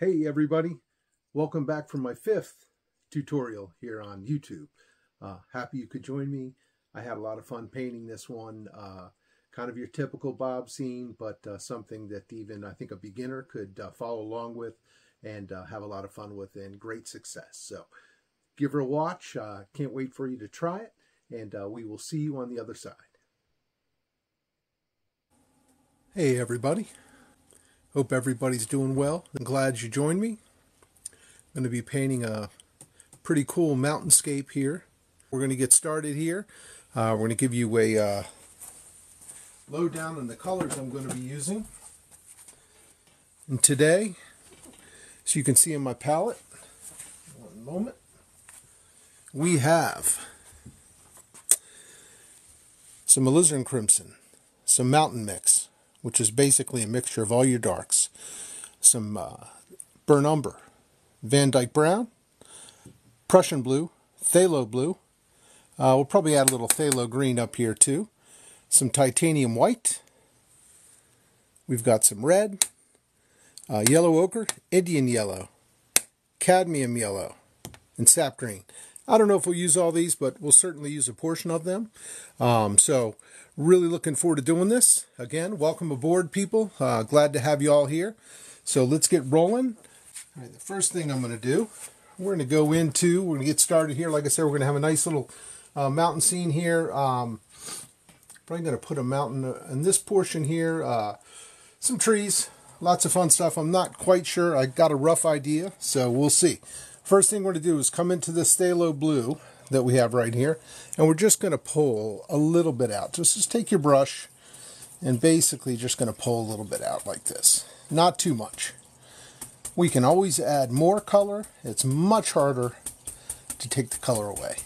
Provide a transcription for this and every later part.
Hey everybody, welcome back from my fifth tutorial here on YouTube. Uh, happy you could join me. I had a lot of fun painting this one. Uh, kind of your typical Bob scene, but uh, something that even I think a beginner could uh, follow along with and uh, have a lot of fun with and great success. So give her a watch. Uh, can't wait for you to try it and we will see you on the other side. Hey everybody. Hope everybody's doing well. I'm glad you joined me. I'm going to be painting a pretty cool mountainscape here. We're going to get started here. Uh, we're going to give you a uh, lowdown on the colors I'm going to be using. And today, so you can see in my palette, one moment, we have some alizarin crimson, some mountain mix, which is basically a mixture of all your darks. Some uh, burnt umber, Van Dyke brown, Prussian blue, phthalo blue. Uh, we'll probably add a little phthalo green up here too. Some titanium white. We've got some red, uh, yellow ochre, Indian yellow, cadmium yellow, and sap green. I don't know if we'll use all these, but we'll certainly use a portion of them. Um, so really looking forward to doing this. Again, welcome aboard, people. Uh, glad to have you all here. So let's get rolling. All right, the first thing I'm going to do, we're going to go into, we're going to get started here. Like I said, we're going to have a nice little uh, mountain scene here. Um, probably going to put a mountain in this portion here. Uh, some trees, lots of fun stuff. I'm not quite sure. I got a rough idea, so we'll see. First thing we're going to do is come into the Phthalo Blue that we have right here, and we're just going to pull a little bit out. Just, just take your brush and basically just going to pull a little bit out like this. Not too much. We can always add more color. It's much harder to take the color away.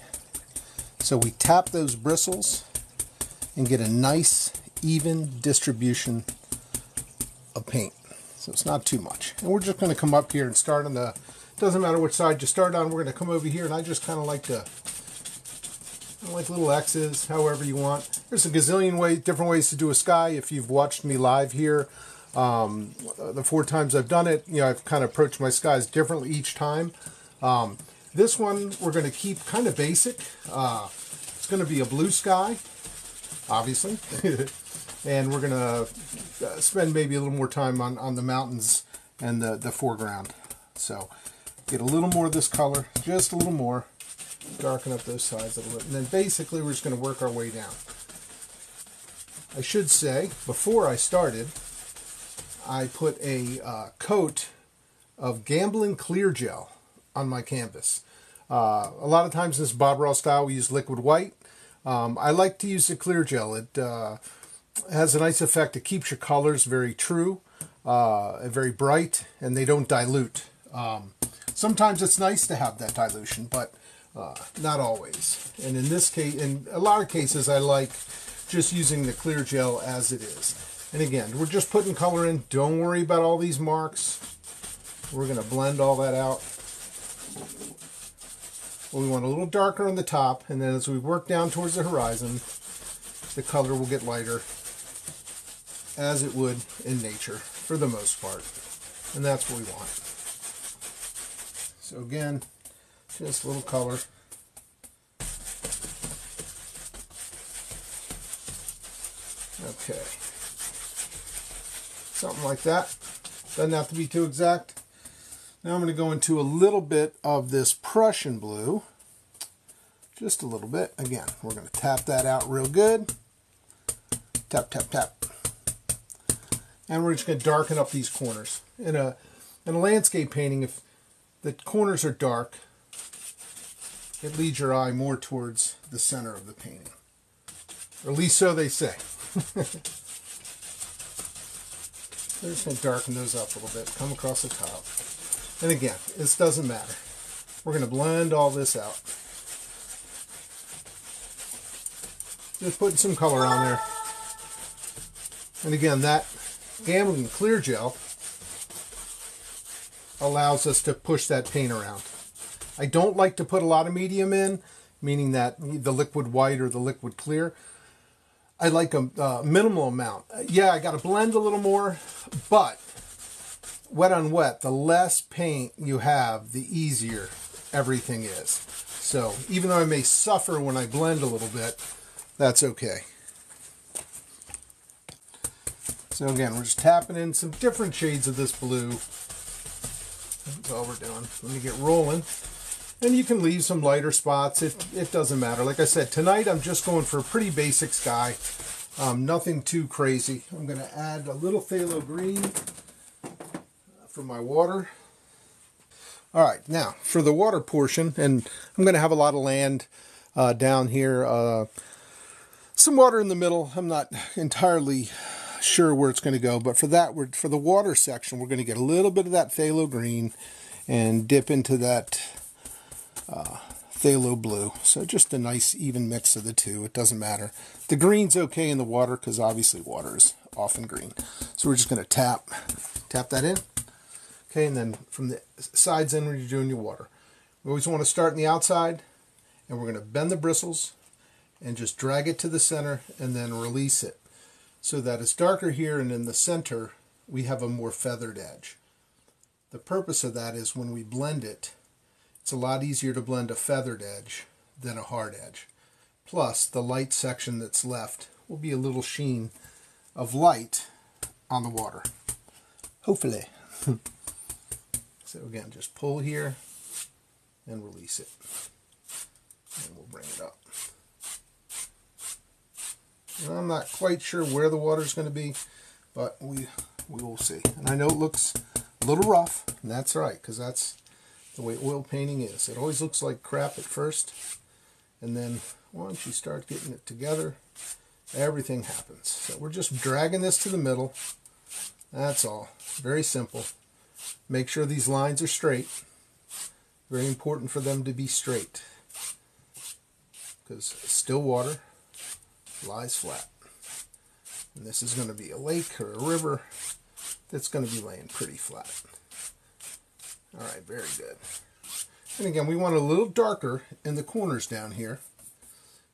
So we tap those bristles and get a nice even distribution of paint. So it's not too much. And we're just going to come up here and start on the doesn't matter which side you start on. We're going to come over here, and I just kind of like to, like little X's, however you want. There's a gazillion ways, different ways to do a sky. If you've watched me live here, um, the four times I've done it, you know, I've kind of approached my skies differently each time. Um, this one we're going to keep kind of basic. Uh, it's going to be a blue sky, obviously. and we're going to uh, spend maybe a little more time on, on the mountains and the, the foreground. So Get a little more of this color, just a little more. Darken up those sides a little bit. And then basically we're just going to work our way down. I should say, before I started, I put a uh, coat of Gamblin Clear Gel on my canvas. Uh, a lot of times in this Bob Ross style we use liquid white. Um, I like to use the clear gel. It uh, has a nice effect. It keeps your colors very true, uh, very bright, and they don't dilute. Um, Sometimes it's nice to have that dilution, but uh, not always. And in this case, in a lot of cases, I like just using the clear gel as it is. And again, we're just putting color in. Don't worry about all these marks. We're going to blend all that out. We want a little darker on the top, and then as we work down towards the horizon, the color will get lighter, as it would in nature, for the most part. And that's what we want. So again, just a little color. Okay. Something like that. Doesn't have to be too exact. Now I'm going to go into a little bit of this Prussian blue. Just a little bit. Again, we're going to tap that out real good. Tap, tap, tap. And we're just going to darken up these corners. In a, in a landscape painting, if the corners are dark, it leads your eye more towards the center of the painting. Or at least so they say. I'm just going to darken those up a little bit, come across the top. And again, this doesn't matter. We're going to blend all this out. Just putting some color on there. And again, that Gamblin Clear Gel allows us to push that paint around. I don't like to put a lot of medium in, meaning that the liquid white or the liquid clear. I like a minimal amount. Yeah, I got to blend a little more, but wet on wet, the less paint you have, the easier everything is. So even though I may suffer when I blend a little bit, that's okay. So again, we're just tapping in some different shades of this blue. That's all we're doing. Let me get rolling. And you can leave some lighter spots. It, it doesn't matter. Like I said, tonight I'm just going for a pretty basic sky. Um, nothing too crazy. I'm going to add a little phthalo green for my water. All right, now for the water portion, and I'm going to have a lot of land uh, down here. Uh, some water in the middle. I'm not entirely sure where it's going to go, but for that, we're, for the water section, we're going to get a little bit of that phthalo green and dip into that uh, phthalo blue. So just a nice even mix of the two. It doesn't matter. The green's okay in the water because obviously water is often green. So we're just going to tap, tap that in. Okay, and then from the sides in when you're doing your water. We always want to start in the outside, and we're going to bend the bristles and just drag it to the center and then release it so that it's darker here and in the center we have a more feathered edge. The purpose of that is when we blend it, it's a lot easier to blend a feathered edge than a hard edge. Plus, the light section that's left will be a little sheen of light on the water. Hopefully. so again, just pull here and release it. And we'll bring it up. I'm not quite sure where the water is going to be, but we we will see. And I know it looks a little rough, and that's right, because that's the way oil painting is. It always looks like crap at first, and then once you start getting it together, everything happens. So we're just dragging this to the middle. That's all. Very simple. Make sure these lines are straight. Very important for them to be straight. Because still water lies flat. And this is going to be a lake or a river that's going to be laying pretty flat. All right, very good. And again, we want a little darker in the corners down here,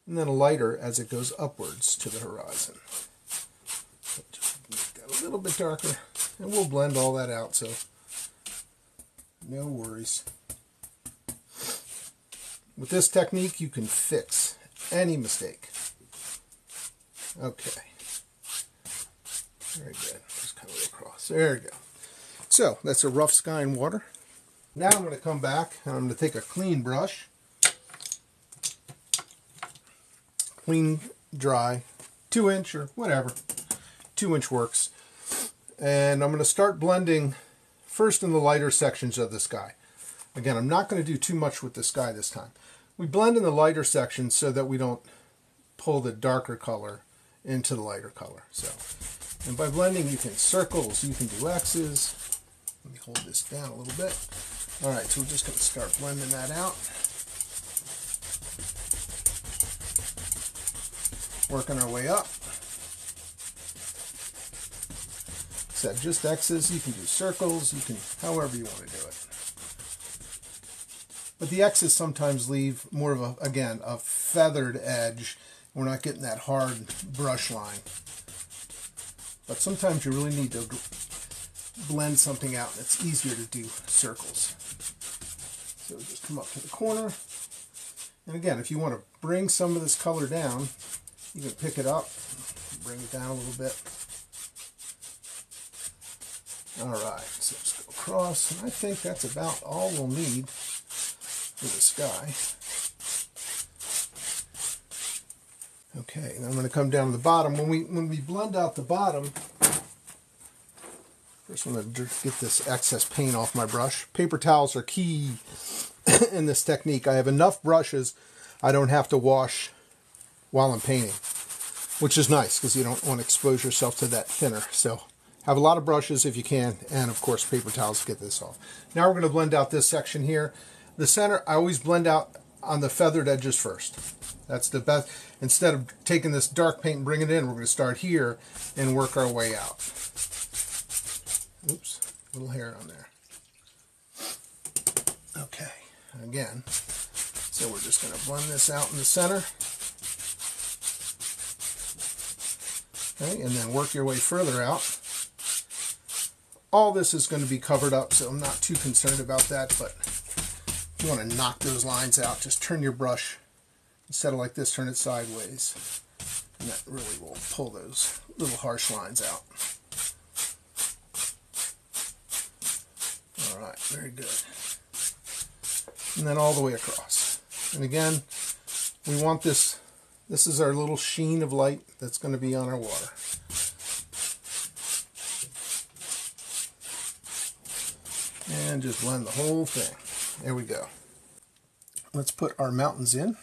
and then lighter as it goes upwards to the horizon. So just make that a little bit darker, and we'll blend all that out, so no worries. With this technique, you can fix any mistake. Okay. Very good. Just of across. There we go. So, that's a rough sky and water. Now I'm going to come back and I'm going to take a clean brush. Clean, dry, 2 inch or whatever. 2 inch works. And I'm going to start blending first in the lighter sections of the sky. Again, I'm not going to do too much with the sky this time. We blend in the lighter sections so that we don't pull the darker color into the lighter color. So, and by blending, you can circles, you can do X's. Let me hold this down a little bit. All right, so we're just going to start blending that out. Working our way up. Set just X's, you can do circles, you can, however you want to do it. But the X's sometimes leave more of a, again, a feathered edge we're not getting that hard brush line. But sometimes you really need to blend something out and it's easier to do circles. So just come up to the corner. And again, if you want to bring some of this color down, you can pick it up, bring it down a little bit. All right, so let's go across. And I think that's about all we'll need for the sky. Okay, and I'm going to come down to the bottom. When we when we blend out the bottom, first I'm going to get this excess paint off my brush. Paper towels are key in this technique. I have enough brushes I don't have to wash while I'm painting, which is nice because you don't want to expose yourself to that thinner. So have a lot of brushes if you can, and of course paper towels to get this off. Now we're going to blend out this section here. The center, I always blend out on the feathered edges first. That's the best. Instead of taking this dark paint and bringing it in, we're going to start here and work our way out. Oops, little hair on there. Okay, again, so we're just going to blend this out in the center. Okay, and then work your way further out. all this is going to be covered up, so I'm not too concerned about that, but you want to knock those lines out, just turn your brush, instead of like this, turn it sideways, and that really will pull those little harsh lines out. All right, very good. And then all the way across. And again, we want this, this is our little sheen of light that's going to be on our water. And just blend the whole thing. There we go. Let's put our mountains in.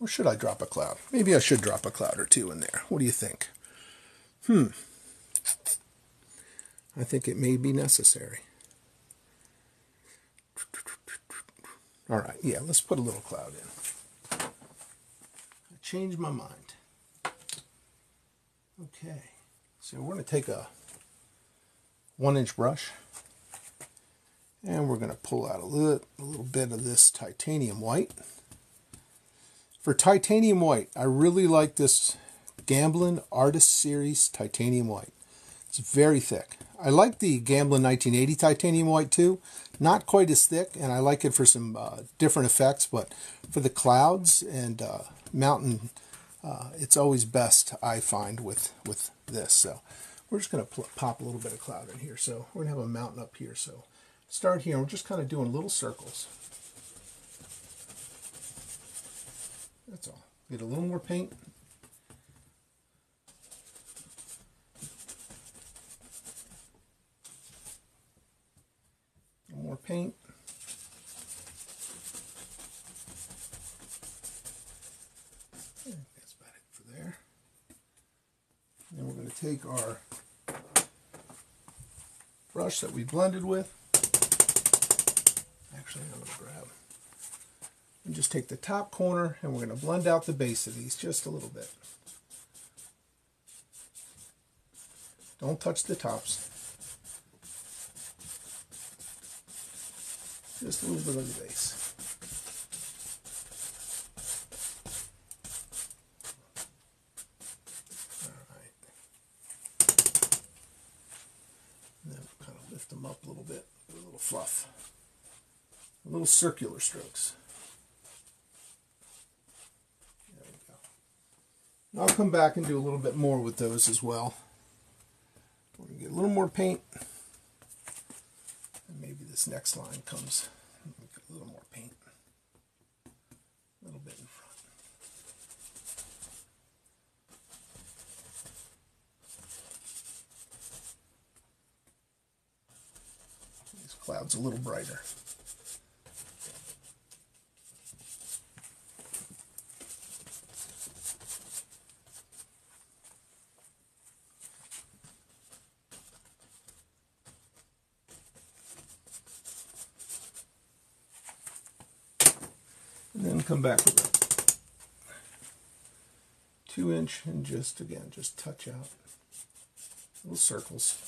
Or should I drop a cloud? Maybe I should drop a cloud or two in there. What do you think? Hmm. I think it may be necessary. All right, yeah, let's put a little cloud in. I changed my mind. Okay, so we're going to take a one inch brush and we're going to pull out a little, a little bit of this titanium white. For titanium white, I really like this Gamblin Artist Series titanium white. It's very thick. I like the Gamblin 1980 titanium white too. Not quite as thick, and I like it for some uh, different effects, but for the clouds and uh, mountain, uh, it's always best, I find, with, with this. So we're just going to pop a little bit of cloud in here. So we're going to have a mountain up here. So start here, we're just kind of doing little circles. That's all. Get a little more paint. more paint. That's about it for there. Then we're going to take our brush that we blended with. Actually, I'm going to grab and just take the top corner and we're going to blend out the base of these just a little bit. Don't touch the tops. Just a little bit of the base. Kind of lift them up a little bit a little fluff. Little circular strokes. There we go. I'll come back and do a little bit more with those as well. We're going to get a little more paint And maybe this next line comes a little more paint, a little bit in front. This cloud's a little brighter. Come back with a two inch and just again just touch out little circles.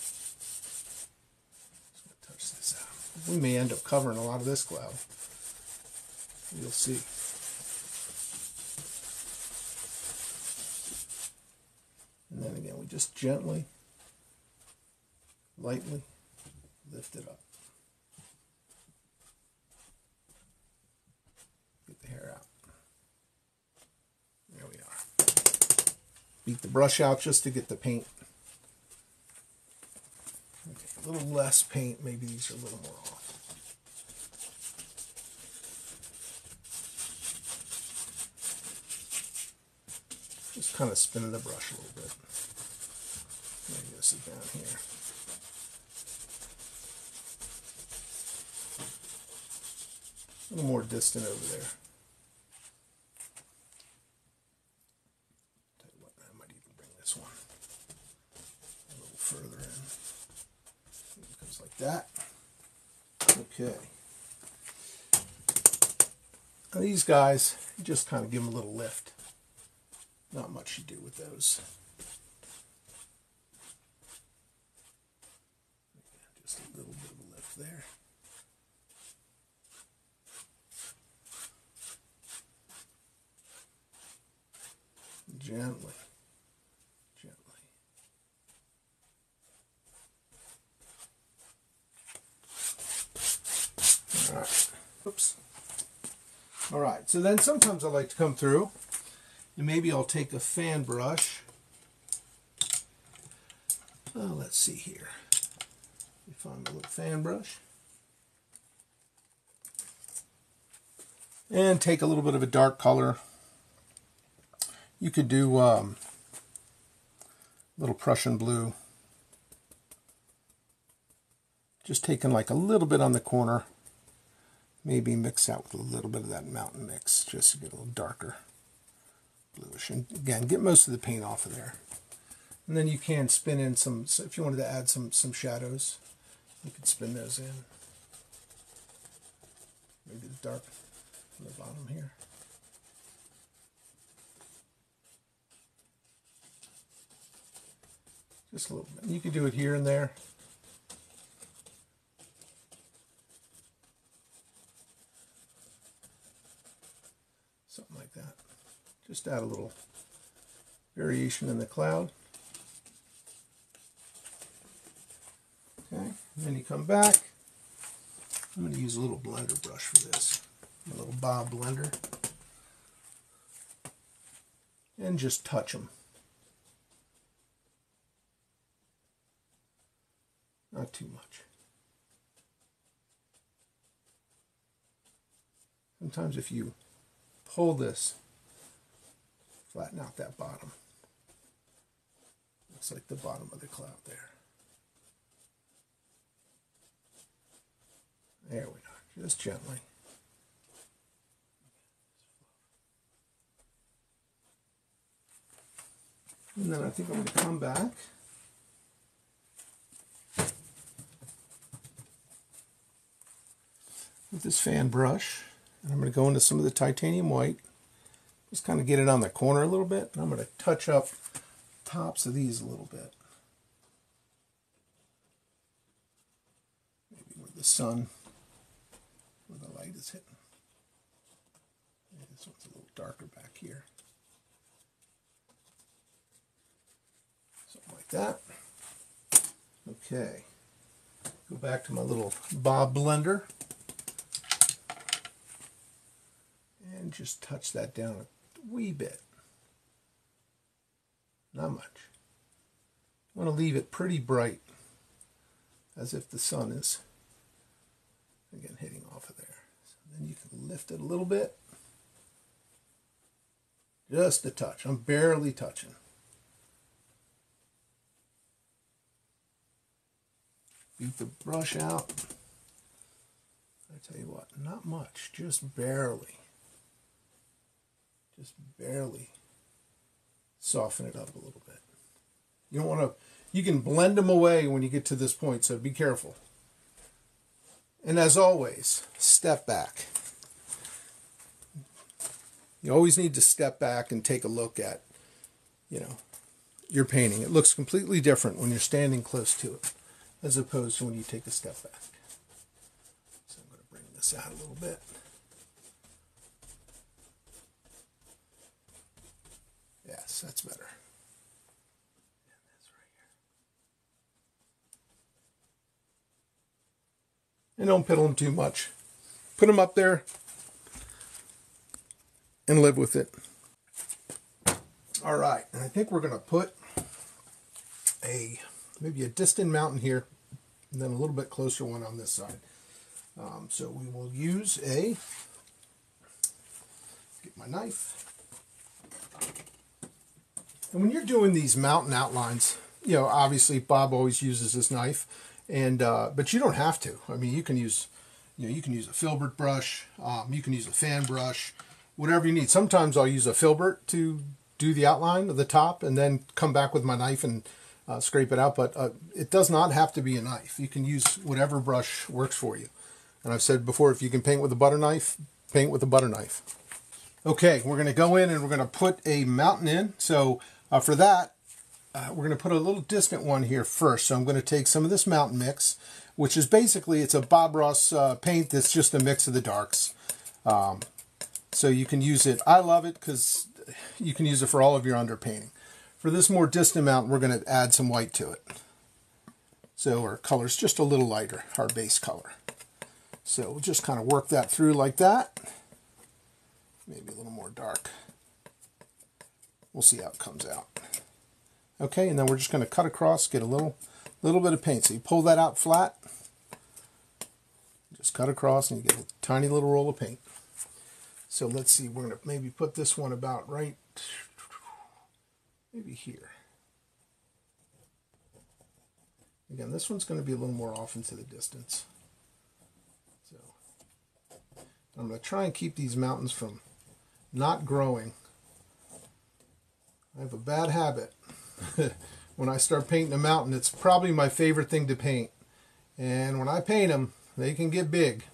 touch this out. We may end up covering a lot of this cloud. You'll see. And then again, we just gently, lightly lift it up. Beat the brush out just to get the paint. Okay, a little less paint, maybe these are a little more off. Just kind of spinning the brush a little bit. Maybe this is down here. A little more distant over there. that. Okay. Now these guys, just kind of give them a little lift. Not much you do with those. Just a little bit of a lift there. Gently. All right. Oops. All right, so then sometimes I like to come through and maybe I'll take a fan brush. Oh, let's see here. Let me find my little fan brush. And take a little bit of a dark color. You could do um, little Prussian blue. Just taking like a little bit on the corner maybe mix that with a little bit of that mountain mix just to get a little darker bluish. And again, get most of the paint off of there. And then you can spin in some, so if you wanted to add some, some shadows, you could spin those in. Maybe the dark on the bottom here. Just a little bit. You could do it here and there. Just add a little variation in the cloud. Okay, and then you come back. I'm going to use a little blender brush for this, a little Bob blender, and just touch them. Not too much. Sometimes if you pull this flatten out that bottom. Looks like the bottom of the cloud there. There we go, just gently. And then I think I'm going to come back. With this fan brush, and I'm going to go into some of the titanium white. Just kind of get it on the corner a little bit. And I'm going to touch up tops of these a little bit. Maybe where the sun, where the light is hitting. this one's a little darker back here. Something like that. Okay. Go back to my little Bob blender. And just touch that down wee bit. Not much. I want to leave it pretty bright, as if the sun is, again, hitting off of there. So then you can lift it a little bit. Just a touch. I'm barely touching. Beat the brush out. I tell you what, not much, just barely just barely soften it up a little bit. You don't want to, you can blend them away when you get to this point, so be careful. And as always, step back. You always need to step back and take a look at, you know, your painting. It looks completely different when you're standing close to it as opposed to when you take a step back. So I'm going to bring this out a little bit. Yes, that's better. And don't piddle them too much. Put them up there and live with it. All right, and I think we're going to put a maybe a distant mountain here and then a little bit closer one on this side. Um, so we will use a, get my knife. And when you're doing these mountain outlines, you know, obviously Bob always uses his knife, and uh, but you don't have to. I mean, you can use, you know, you can use a filbert brush, um, you can use a fan brush, whatever you need. Sometimes I'll use a filbert to do the outline of the top, and then come back with my knife and uh, scrape it out. But uh, it does not have to be a knife. You can use whatever brush works for you. And I've said before, if you can paint with a butter knife, paint with a butter knife. Okay, we're going to go in and we're going to put a mountain in. So uh, for that, uh, we're going to put a little distant one here first. So I'm going to take some of this mountain mix, which is basically, it's a Bob Ross uh, paint that's just a mix of the darks. Um, so you can use it. I love it because you can use it for all of your underpainting. For this more distant mountain, we're going to add some white to it. So our color's just a little lighter, our base color. So we'll just kind of work that through like that. Maybe a little more dark. We'll see how it comes out. Okay, and then we're just going to cut across, get a little, little bit of paint. So you pull that out flat, just cut across, and you get a tiny little roll of paint. So let's see, we're going to maybe put this one about right, maybe here. Again, this one's going to be a little more off into the distance. So I'm going to try and keep these mountains from not growing. I have a bad habit. when I start painting a mountain, it's probably my favorite thing to paint. And when I paint them, they can get big.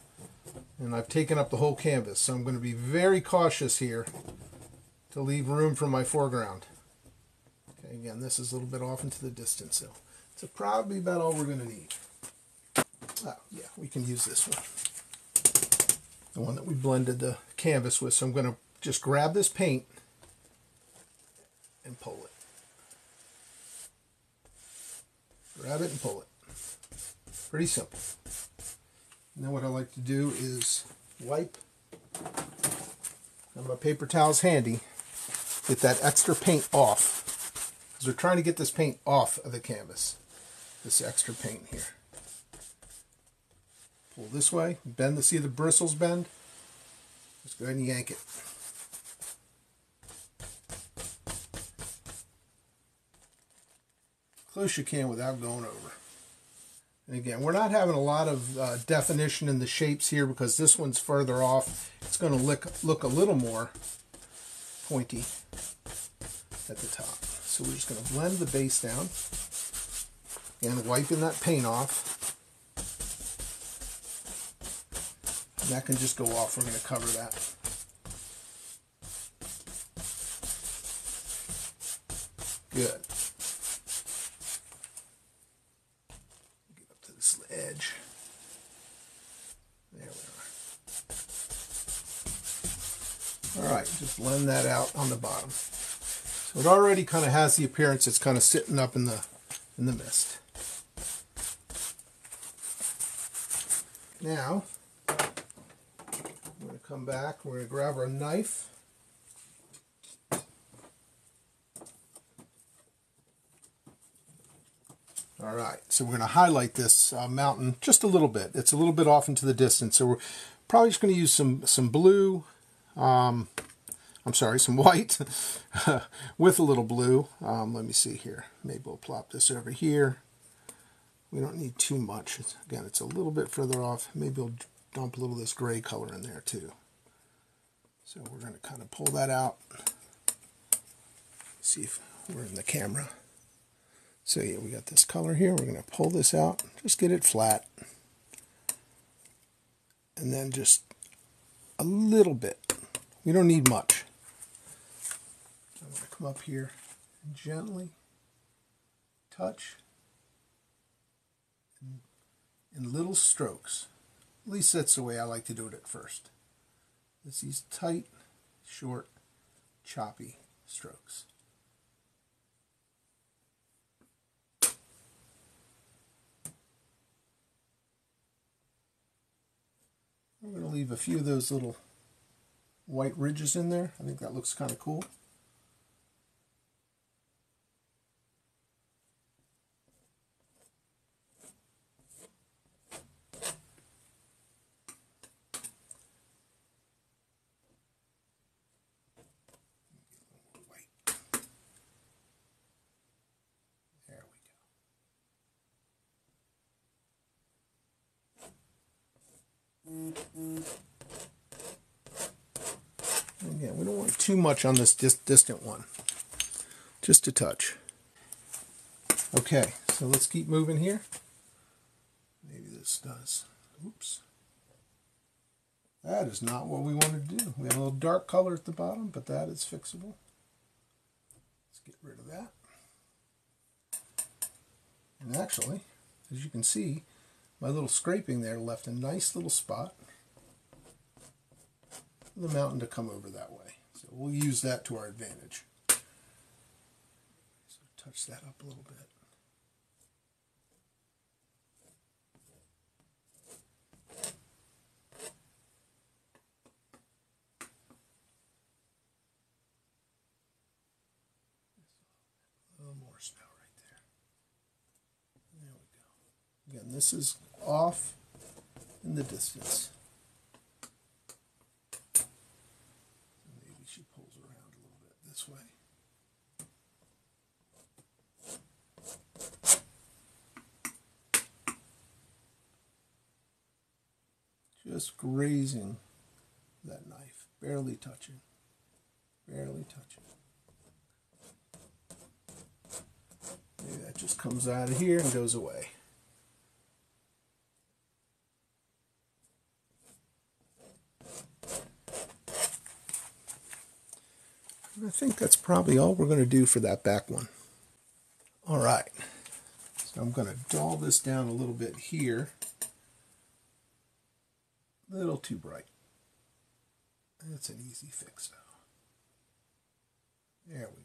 And I've taken up the whole canvas. So I'm going to be very cautious here to leave room for my foreground. Okay, again, this is a little bit off into the distance. So so probably about all we're going to need. Oh, yeah, we can use this one. The one that we blended the canvas with. So I'm going to just grab this paint and pull it. Grab it and pull it. Pretty simple. Now what I like to do is wipe. Have my paper towels handy. Get that extra paint off. Because we're trying to get this paint off of the canvas this extra paint here. Pull this way, bend to see the bristles bend. Just go ahead and yank it. Close you can without going over. And again, we're not having a lot of uh, definition in the shapes here because this one's further off. It's going to look, look a little more pointy at the top. So we're just going to blend the base down and wiping that paint off. And that can just go off. We're going to cover that. Good. Get up to this edge. There we are. All right, just blend that out on the bottom. So it already kind of has the appearance it's kind of sitting up in the in the mist. Now, I'm going to come back, we're going to grab our knife. All right, so we're going to highlight this uh, mountain just a little bit. It's a little bit off into the distance, so we're probably just going to use some, some blue, um, I'm sorry, some white with a little blue. Um, let me see here. Maybe we'll plop this over here. We don't need too much. Again, it's a little bit further off. Maybe we'll dump a little of this gray color in there too. So we're going to kind of pull that out. See if we're in the camera. So yeah, we got this color here. We're going to pull this out. Just get it flat. And then just a little bit. We don't need much. I'm going to come up here and gently touch in little strokes. At least that's the way I like to do it at first. It's these tight, short, choppy strokes. I'm going to leave a few of those little white ridges in there. I think that looks kind of cool. Again, we don't want too much on this dis distant one. Just a touch. Okay, so let's keep moving here. Maybe this does. Oops. That is not what we want to do. We have a little dark color at the bottom, but that is fixable. Let's get rid of that. And actually, as you can see, my little scraping there left a nice little spot for the mountain to come over that way we'll use that to our advantage. So touch that up a little bit. A little more snow right there. There we go. Again, this is off in the distance. Just grazing that knife, barely touching, barely touching. Maybe that just comes out of here and goes away. I think that's probably all we're going to do for that back one. All right, so I'm going to dull this down a little bit here. Little too bright. That's an easy fix though. There we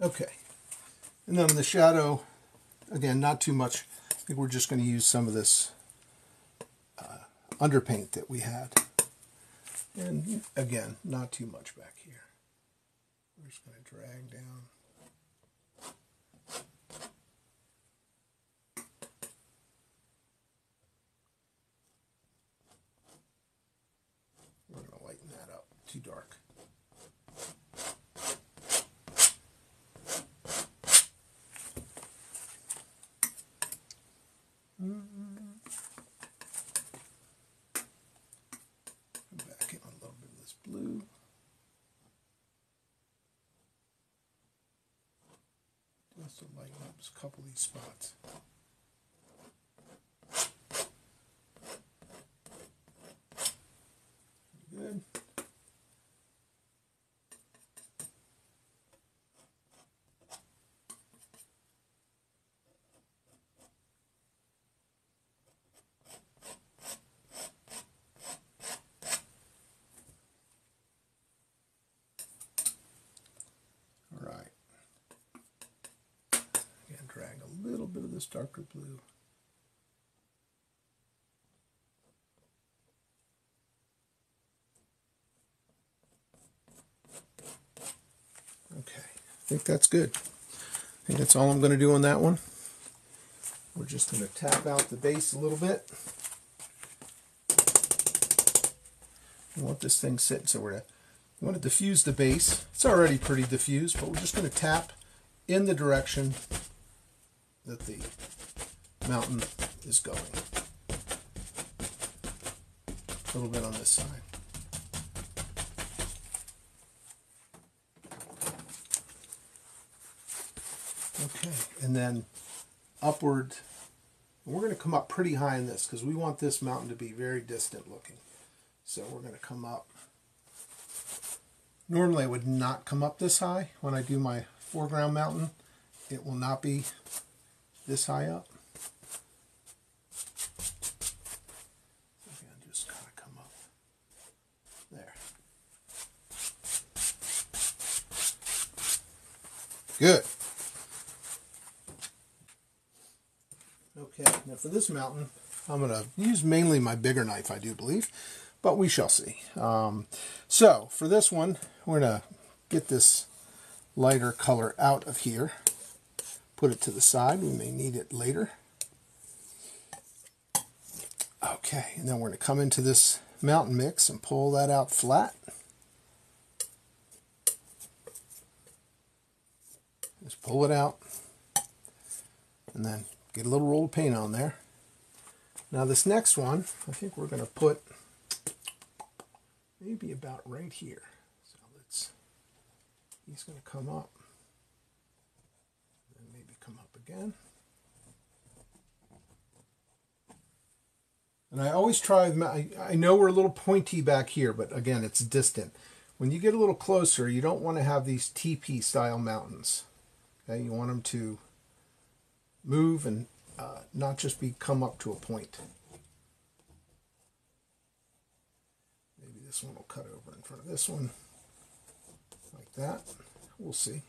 go. Okay. And then the shadow, again, not too much. I think we're just going to use some of this uh, underpaint that we had. And again, not too much back here. We're just going to drag down. We're going to lighten that up. Too dark. Back in a little bit of this blue. Just to lighten up a couple of these spots. Good. All right. Again, drag a little bit of this darker blue. Okay, I think that's good. I think that's all I'm going to do on that one. We're just going to tap out the base a little bit. We want this thing sitting, so we're going to we want to diffuse the base. It's already pretty diffused, but we're just going to tap in the direction that the mountain is going. A little bit on this side. Okay, and then upward. We're going to come up pretty high in this because we want this mountain to be very distant looking. So we're going to come up. Normally I would not come up this high when I do my foreground mountain. It will not be this high up. Again, just kind of come up there. Good. Okay, now for this mountain, I'm going to use mainly my bigger knife, I do believe, but we shall see. Um, so for this one, we're going to get this lighter color out of here, put it to the side. We may need it later. Okay, and then we're going to come into this mountain mix and pull that out flat. Just pull it out and then get a little roll of paint on there. Now this next one, I think we're going to put maybe about right here. So let's, he's going to come up and maybe come up again. And I always try, I know we're a little pointy back here, but again, it's distant. When you get a little closer, you don't want to have these teepee style mountains. Okay, you want them to move and uh, not just be come up to a point. Maybe this one will cut over in front of this one, like that. We'll see.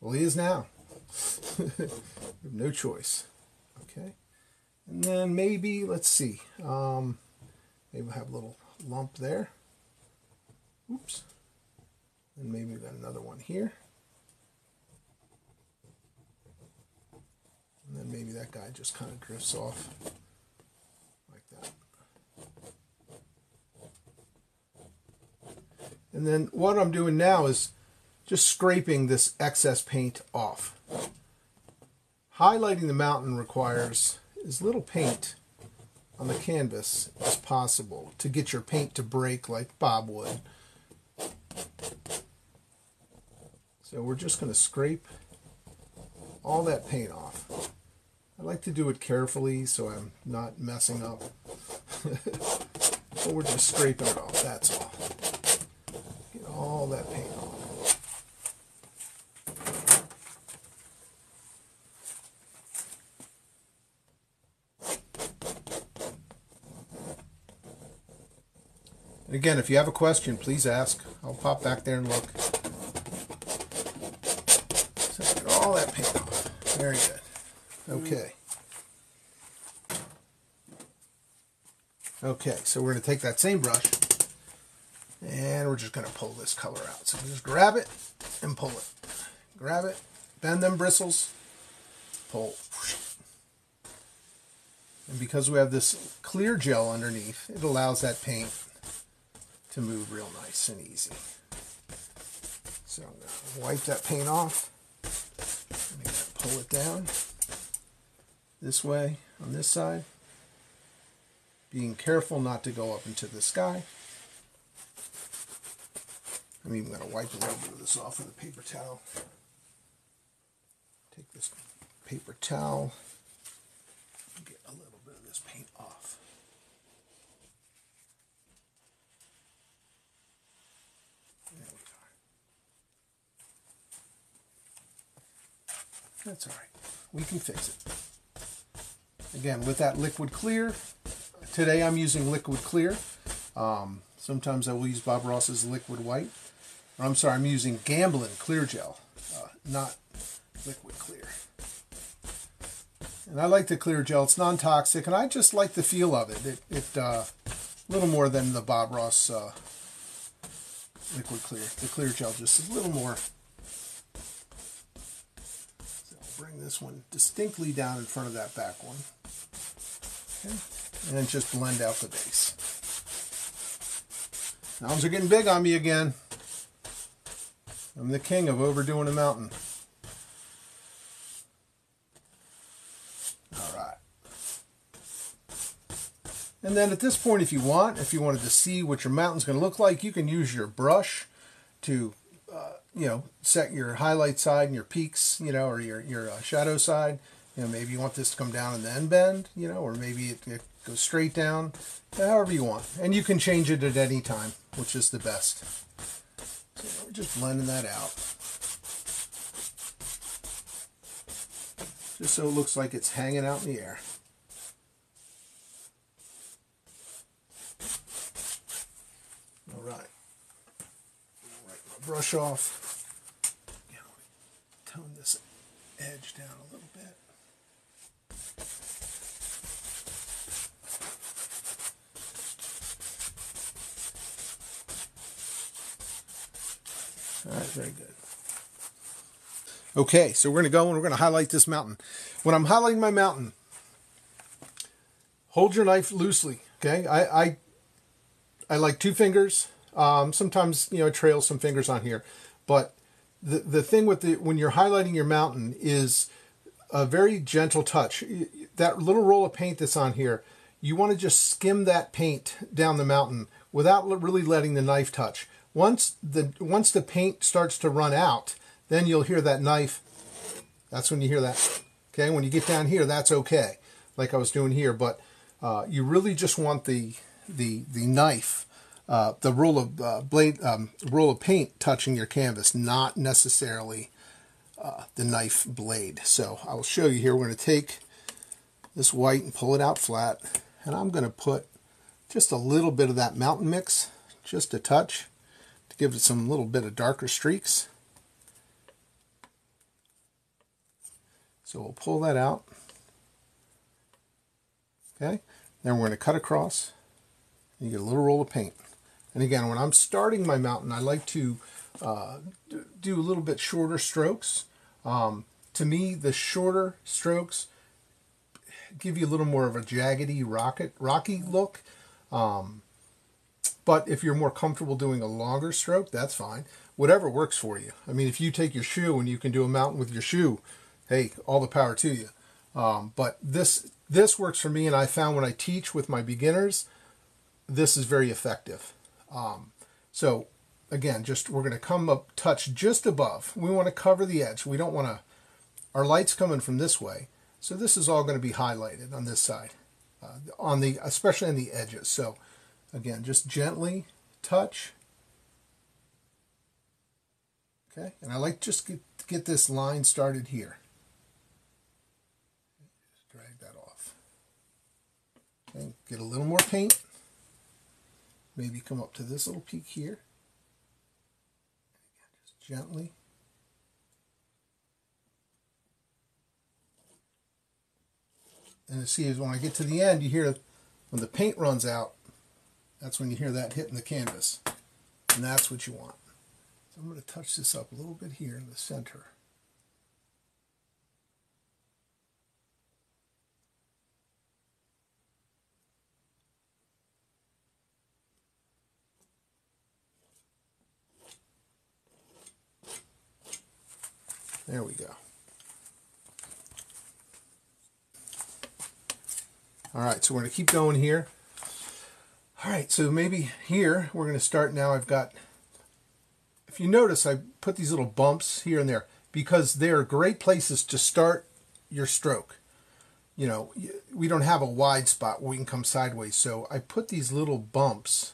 Well, he is now. no choice. Okay. And then maybe, let's see, um, maybe we'll have a little lump there. Oops. And maybe we've got another one here. And then maybe that guy just kind of drifts off like that. And then what I'm doing now is just scraping this excess paint off. Highlighting the mountain requires as little paint on the canvas as possible to get your paint to break like Bob would. So we're just going to scrape all that paint off. I like to do it carefully so I'm not messing up. but we're just scraping it off, that's all. Get all that paint off. Again, if you have a question, please ask. I'll pop back there and look. So get all that paint off. Very good. Okay. Okay, so we're going to take that same brush and we're just going to pull this color out. So just grab it and pull it. Grab it, bend them bristles, pull. And because we have this clear gel underneath, it allows that paint to move real nice and easy. So I'm going to wipe that paint off. pull it down this way on this side. Being careful not to go up into the sky. I'm even going to wipe a little bit of this off with a paper towel. Take this paper towel get a little bit of this paint off. There we are. That's all right. We can fix it. Again, with that liquid clear, today I'm using liquid clear. Um, sometimes I will use Bob Ross's liquid white. Or I'm sorry, I'm using Gamblin clear gel, uh, not liquid clear. And I like the clear gel. It's non-toxic, and I just like the feel of it. It, it uh, a little more than the Bob Ross uh, liquid clear. The clear gel just a little more. So I'll bring this one distinctly down in front of that back one. Okay. And just blend out the base. Mountains are getting big on me again. I'm the king of overdoing a mountain. All right. And then at this point, if you want, if you wanted to see what your mountain's going to look like, you can use your brush to, uh, you know, set your highlight side and your peaks, you know, or your, your uh, shadow side. You know, maybe you want this to come down and then bend, you know, or maybe it, it goes straight down, however you want. And you can change it at any time, which is the best. So we're just blending that out. Just so it looks like it's hanging out in the air. All right. Brush off. tone this edge down a little bit. All right, very good. Okay, so we're going to go and we're going to highlight this mountain. When I'm highlighting my mountain, hold your knife loosely, okay? I I, I like two fingers. Um, sometimes, you know, I trail some fingers on here. But the, the thing with the when you're highlighting your mountain is a very gentle touch. That little roll of paint that's on here, you want to just skim that paint down the mountain without really letting the knife touch. Once the once the paint starts to run out, then you'll hear that knife. That's when you hear that. Okay, when you get down here, that's okay, like I was doing here. But uh, you really just want the the the knife, uh, the rule of uh, blade, um, roll of paint touching your canvas, not necessarily uh, the knife blade. So I will show you here. We're going to take this white and pull it out flat, and I'm going to put just a little bit of that mountain mix, just a touch to give it some little bit of darker streaks. So we'll pull that out. Okay, then we're going to cut across. And you get a little roll of paint. And again, when I'm starting my mountain, I like to uh, do a little bit shorter strokes. Um, to me, the shorter strokes give you a little more of a jaggedy rocket rocky look. Um, but if you're more comfortable doing a longer stroke, that's fine. Whatever works for you. I mean, if you take your shoe and you can do a mountain with your shoe, hey, all the power to you. Um, but this this works for me, and I found when I teach with my beginners, this is very effective. Um, so again, just we're going to come up touch just above. We want to cover the edge. We don't want to. Our light's coming from this way, so this is all going to be highlighted on this side, uh, on the especially on the edges. So again, just gently touch. Okay, and I like just get, get this line started here. Just drag that off. Okay, get a little more paint. Maybe come up to this little peak here. Again, Just gently. And you see is when I get to the end, you hear when the paint runs out, that's when you hear that hitting the canvas. And that's what you want. So I'm going to touch this up a little bit here in the center. There we go. All right, so we're going to keep going here. All right, so maybe here we're going to start now. I've got, if you notice, I put these little bumps here and there because they are great places to start your stroke. You know, we don't have a wide spot where we can come sideways. So I put these little bumps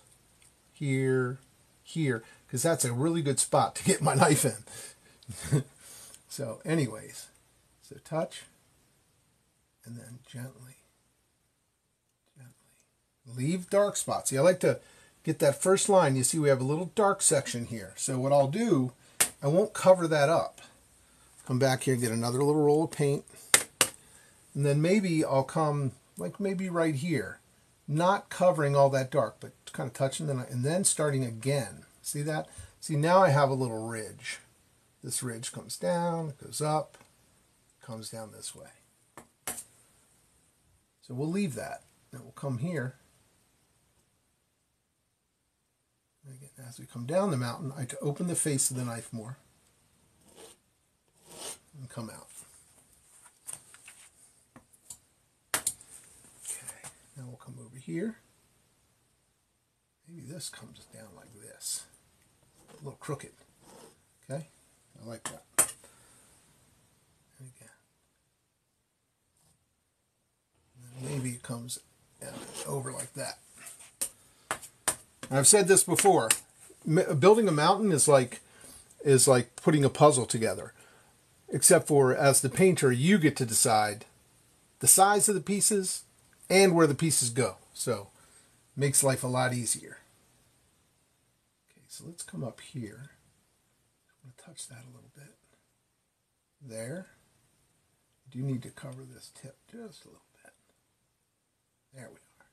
here, here, because that's a really good spot to get my knife in. So anyways, so touch and then gently, gently. Leave dark spots. See, I like to get that first line. You see we have a little dark section here. So what I'll do, I won't cover that up. Come back here, get another little roll of paint. And then maybe I'll come, like maybe right here, not covering all that dark, but kind of touching, and then starting again. See that? See, now I have a little ridge. This ridge comes down, goes up, comes down this way. So we'll leave that. Then we'll come here. Again, as we come down the mountain, I open the face of the knife more and come out. Okay, now we'll come over here. Maybe this comes down like this, a little crooked. I like that. And again. Maybe it comes over like that. I've said this before. Building a mountain is like is like putting a puzzle together. Except for as the painter, you get to decide the size of the pieces and where the pieces go. So makes life a lot easier. Okay, so let's come up here touch that a little bit. There. I do need to cover this tip just a little bit. There we are.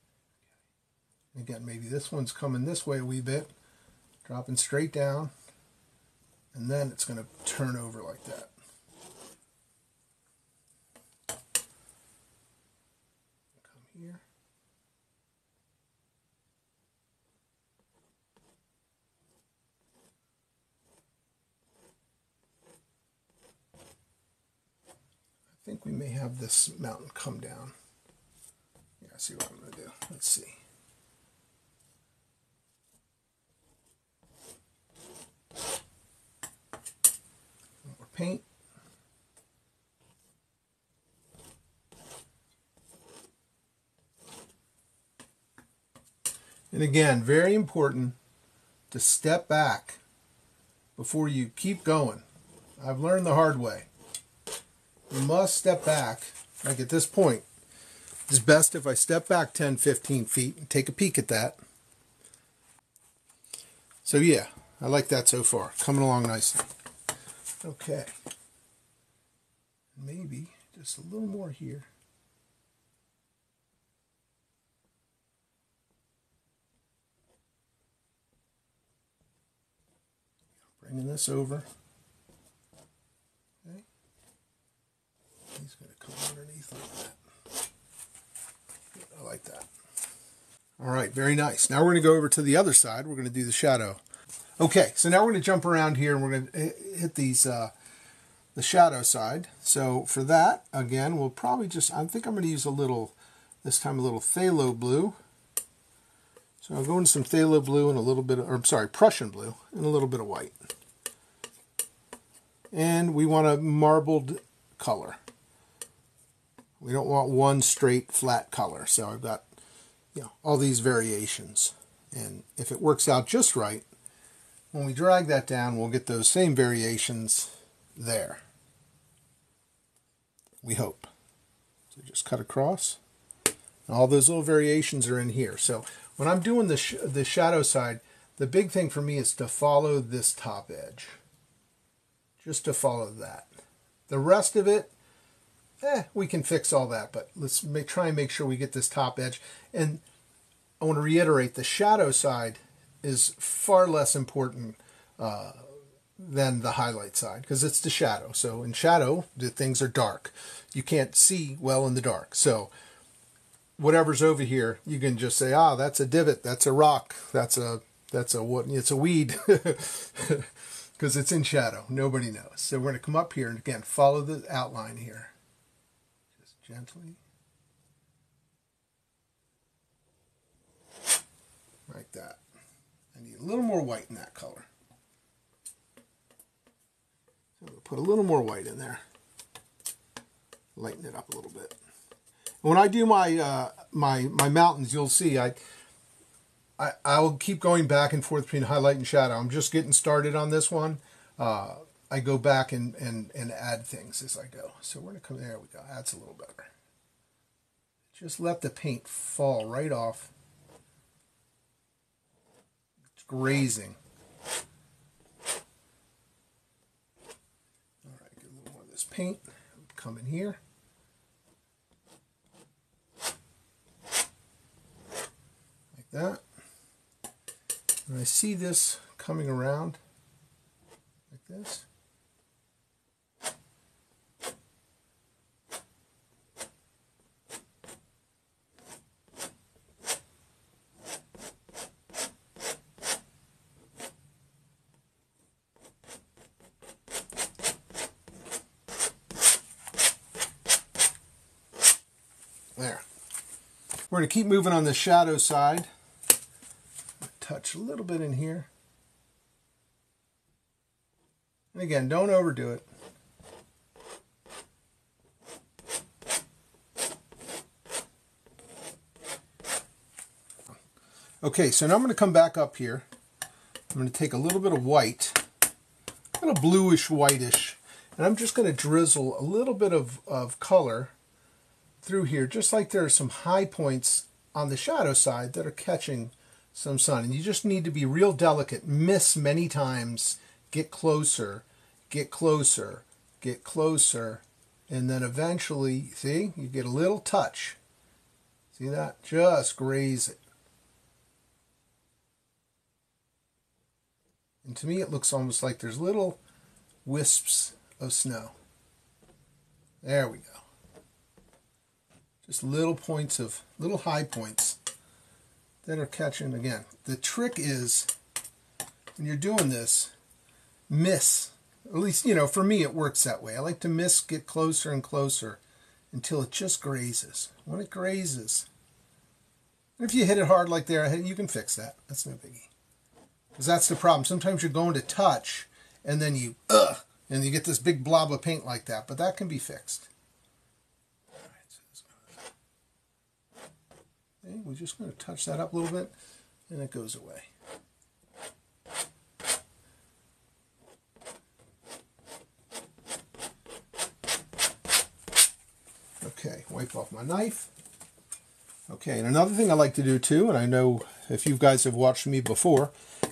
Okay. Again, maybe this one's coming this way a wee bit, dropping straight down, and then it's going to turn over like that. Come here. Think we may have this mountain come down. Yeah, I see what I'm going to do. Let's see. More paint. And again, very important to step back before you keep going. I've learned the hard way must step back, like at this point. It's best if I step back 10, 15 feet and take a peek at that. So yeah, I like that so far. Coming along nicely. Okay. Maybe just a little more here. Bringing this over. He's going to come underneath like that. I like that. All right, very nice. Now we're going to go over to the other side. We're going to do the shadow. Okay, so now we're going to jump around here and we're going to hit these uh, the shadow side. So for that, again, we'll probably just, I think I'm going to use a little, this time a little phthalo blue. So I'll go into some phthalo blue and a little bit, of, or I'm sorry, Prussian blue and a little bit of white. And we want a marbled color. We don't want one straight flat color. So I've got you know, all these variations. And if it works out just right, when we drag that down, we'll get those same variations there. We hope. So just cut across. And all those little variations are in here. So when I'm doing the, sh the shadow side, the big thing for me is to follow this top edge. Just to follow that. The rest of it, eh, we can fix all that, but let's try and make sure we get this top edge. And I want to reiterate, the shadow side is far less important uh, than the highlight side because it's the shadow. So in shadow, the things are dark. You can't see well in the dark. So whatever's over here, you can just say, ah, that's a divot, that's a rock, that's a that's a what? It's a weed because it's in shadow. Nobody knows. So we're going to come up here and again follow the outline here, gently. Like that. I need a little more white in that color. So we'll put a little more white in there. Lighten it up a little bit. When I do my uh, my my mountains, you'll see I I I'll keep going back and forth between highlight and shadow. I'm just getting started on this one. Uh, I go back and, and, and add things as I go. So we're going to come, there we go, that's a little better. Just let the paint fall right off It's grazing. All right, get a little more of this paint. Come in here. Like that. And I see this coming around like this. There. We're going to keep moving on the shadow side. Touch a little bit in here. And again, don't overdo it. Okay, so now I'm going to come back up here. I'm going to take a little bit of white, kind of bluish whitish, and I'm just going to drizzle a little bit of, of color through here, just like there are some high points on the shadow side that are catching some sun. And you just need to be real delicate, miss many times, get closer, get closer, get closer, and then eventually, see, you get a little touch. See that? Just graze it. And to me, it looks almost like there's little wisps of snow. There we go. Just little points of, little high points that are catching again. The trick is, when you're doing this, miss. At least, you know, for me it works that way. I like to miss, get closer and closer until it just grazes. When it grazes, if you hit it hard like there, you can fix that. That's no biggie. Because that's the problem. Sometimes you're going to touch, and then you, ugh, and you get this big blob of paint like that. But that can be fixed. Okay, we're just going to touch that up a little bit and it goes away. Okay, wipe off my knife. Okay, and another thing I like to do too, and I know if you guys have watched me before,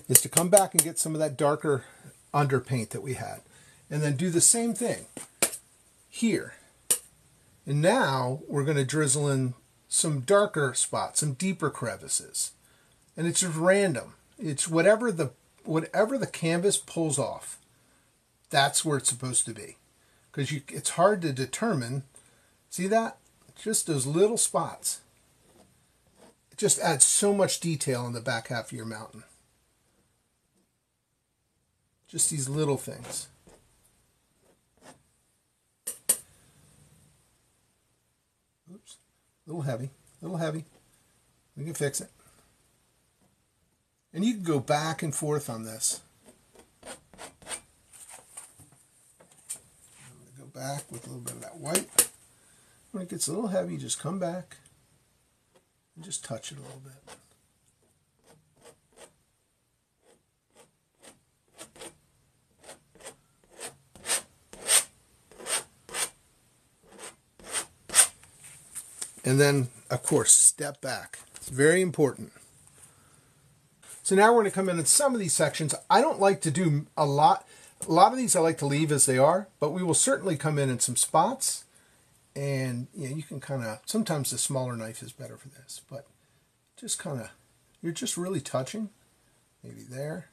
is to come back and get some of that darker underpaint that we had. And then do the same thing here. And now we're going to drizzle in some darker spots, some deeper crevices. And it's just random. It's whatever the whatever the canvas pulls off. That's where it's supposed to be. Because it's hard to determine. See that? Just those little spots. It just adds so much detail on the back half of your mountain. Just these little things. Oops, a little heavy, a little heavy. We can fix it. And you can go back and forth on this. go back with a little bit of that white. When it gets a little heavy, just come back and just touch it a little bit. And then, of course, step back. It's very important. So now we're going to come in in some of these sections. I don't like to do a lot. A lot of these I like to leave as they are, but we will certainly come in in some spots. And you, know, you can kind of, sometimes the smaller knife is better for this, but just kind of, you're just really touching. Maybe there.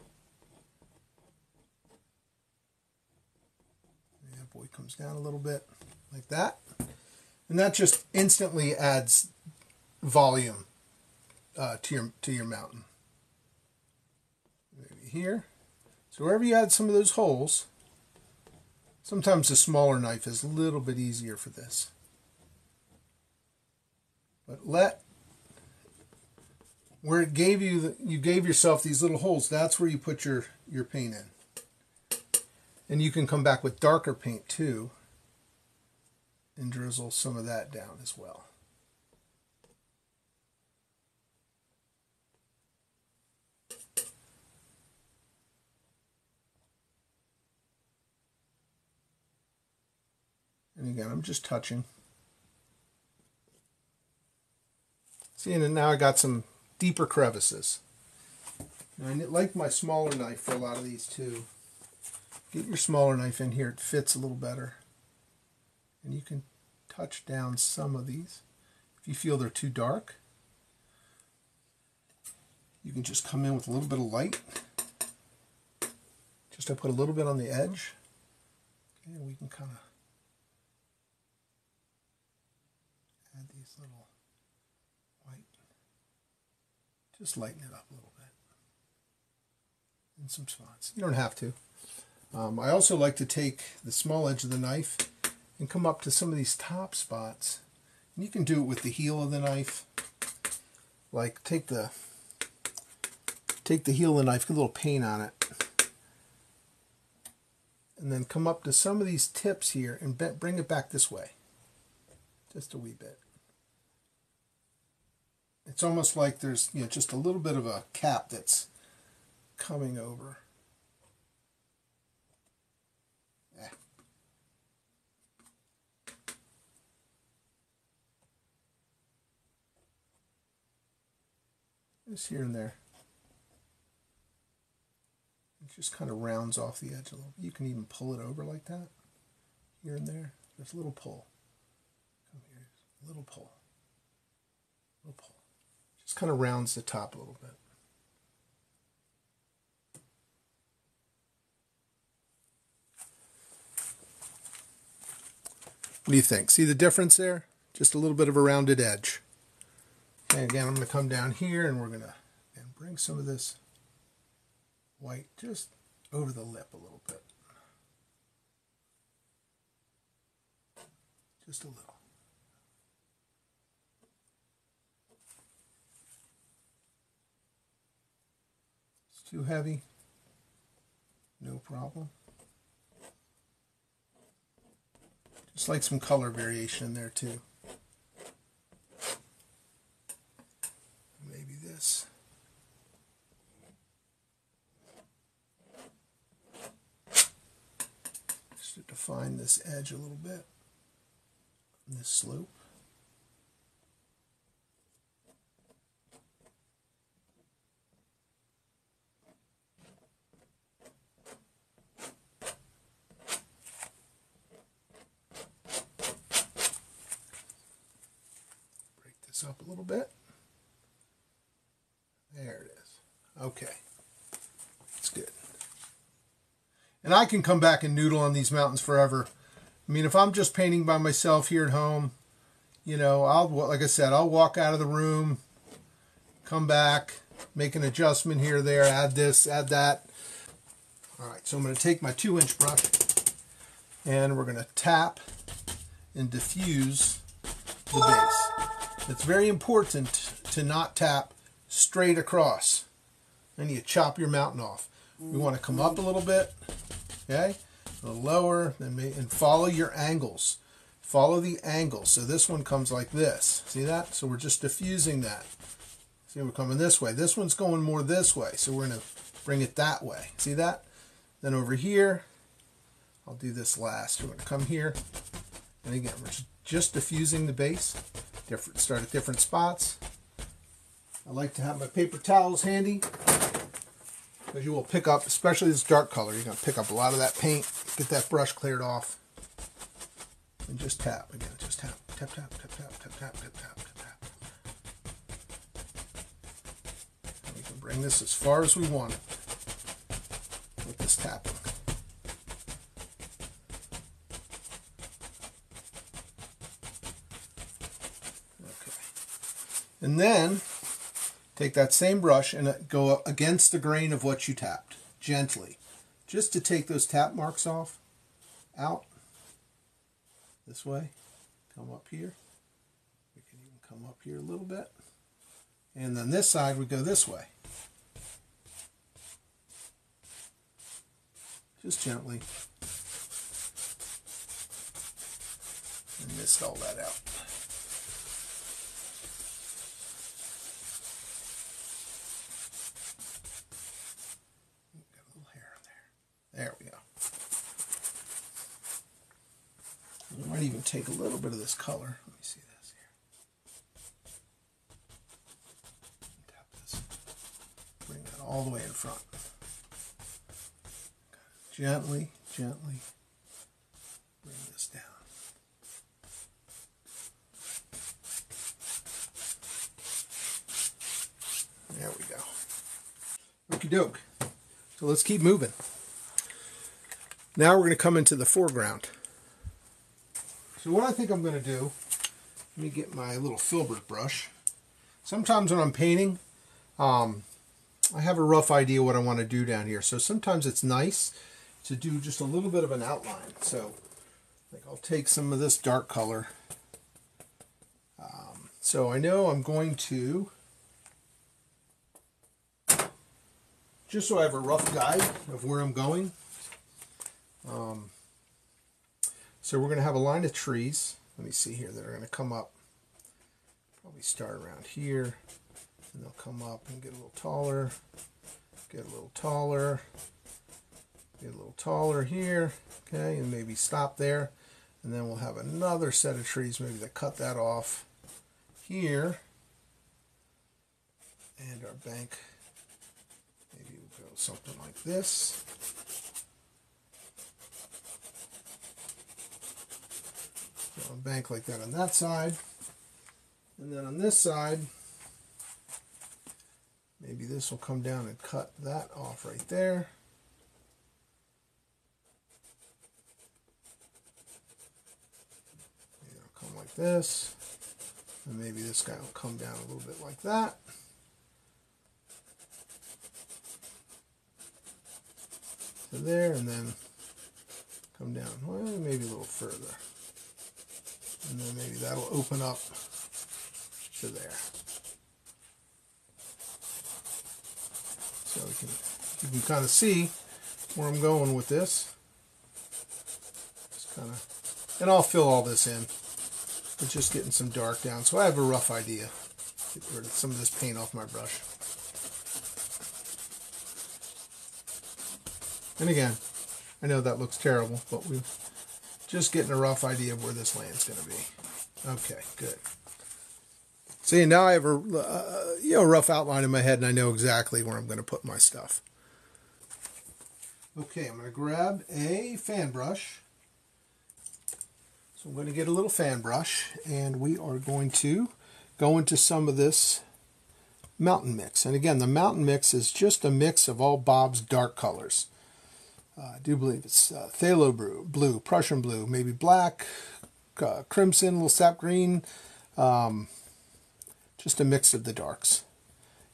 Yeah, boy comes down a little bit like that. And that just instantly adds volume uh, to your to your mountain. Maybe here. So wherever you add some of those holes, sometimes the smaller knife is a little bit easier for this. But let where it gave you the, you gave yourself these little holes, that's where you put your your paint in. And you can come back with darker paint too and drizzle some of that down as well. And again, I'm just touching. See, and now I got some deeper crevices. Now, I like my smaller knife for a lot of these too. Get your smaller knife in here, it fits a little better. And you can touch down some of these. If you feel they're too dark, you can just come in with a little bit of light. Just to put a little bit on the edge. Okay, and we can kind of add these little white. Just lighten it up a little bit. In some spots. You don't have to. Um, I also like to take the small edge of the knife and come up to some of these top spots. And you can do it with the heel of the knife. Like take the take the heel of the knife, get a little paint on it. And then come up to some of these tips here and bring it back this way. Just a wee bit. It's almost like there's you know just a little bit of a cap that's coming over. Just here and there. It just kind of rounds off the edge a little. You can even pull it over like that, here and there. There's a little pull. Come here, a little pull, little pull. Just kind of rounds the top a little bit. What do you think? See the difference there? Just a little bit of a rounded edge. And again, I'm going to come down here and we're going to bring some of this white just over the lip a little bit. Just a little. It's too heavy. No problem. Just like some color variation there too. Define this edge a little bit, this slope. Break this up a little bit. There it is. good. And I can come back and noodle on these mountains forever. I mean, if I'm just painting by myself here at home, you know, I'll, like I said, I'll walk out of the room come back, make an adjustment here, there, add this, add that. All right, so I'm going to take my two inch brush and we're going to tap and diffuse the base. It's very important to not tap straight across. Then you chop your mountain off. We want to come up a little bit, okay? A little lower, then and follow your angles. Follow the angles. So this one comes like this. See that? So we're just diffusing that. See, we're coming this way. This one's going more this way, so we're going to bring it that way. See that? Then over here, I'll do this last. We're going to come here, and again, we're just diffusing the base. Different, start at different spots. I like to have my paper towels handy because you will pick up, especially this dark color, you're going to pick up a lot of that paint, get that brush cleared off, and just tap again. Just tap, tap, tap, tap, tap, tap, tap, tap, tap, tap, tap. And we can bring this as far as we want it with this tapping. Okay. And then take that same brush and uh, go against the grain of what you tapped, gently, just to take those tap marks off, out, this way, come up here. We can even come up here a little bit. And then this side we go this way. Just gently. And mist all that out. There we go. I might even take a little bit of this color. Let me see this here. Tap this. Bring that all the way in front. Gently, gently bring this down. There we go. Okie doke. So let's keep moving. Now we're going to come into the foreground. So what I think I'm going to do, let me get my little filbert brush. Sometimes when I'm painting, um, I have a rough idea what I want to do down here. So sometimes it's nice to do just a little bit of an outline. So like I'll take some of this dark color. Um, so I know I'm going to, just so I have a rough guide of where I'm going, um, so we're going to have a line of trees. Let me see here that are going to come up. Probably start around here. And they'll come up and get a little taller. Get a little taller. Get a little taller here. Okay, and maybe stop there. And then we'll have another set of trees maybe that cut that off here. And our bank, maybe we'll go something like this. A bank like that on that side. And then on this side, maybe this will come down and cut that off right there. Maybe it'll come like this. And maybe this guy will come down a little bit like that. There and then come down, well, maybe a little further and then maybe that'll open up to there. So we can, you can kind of see where I'm going with this. Just kind of, and I'll fill all this in, but just getting some dark down. So I have a rough idea. Get rid of some of this paint off my brush. And again, I know that looks terrible, but we just getting a rough idea of where this land's going to be. Okay, good. See, now I have a uh, you know rough outline in my head, and I know exactly where I'm going to put my stuff. Okay, I'm going to grab a fan brush. So I'm going to get a little fan brush, and we are going to go into some of this mountain mix. And again, the mountain mix is just a mix of all Bob's dark colors. Uh, I do believe it's uh, phthalo blue, Prussian blue, maybe black, uh, crimson, little sap green, um, just a mix of the darks.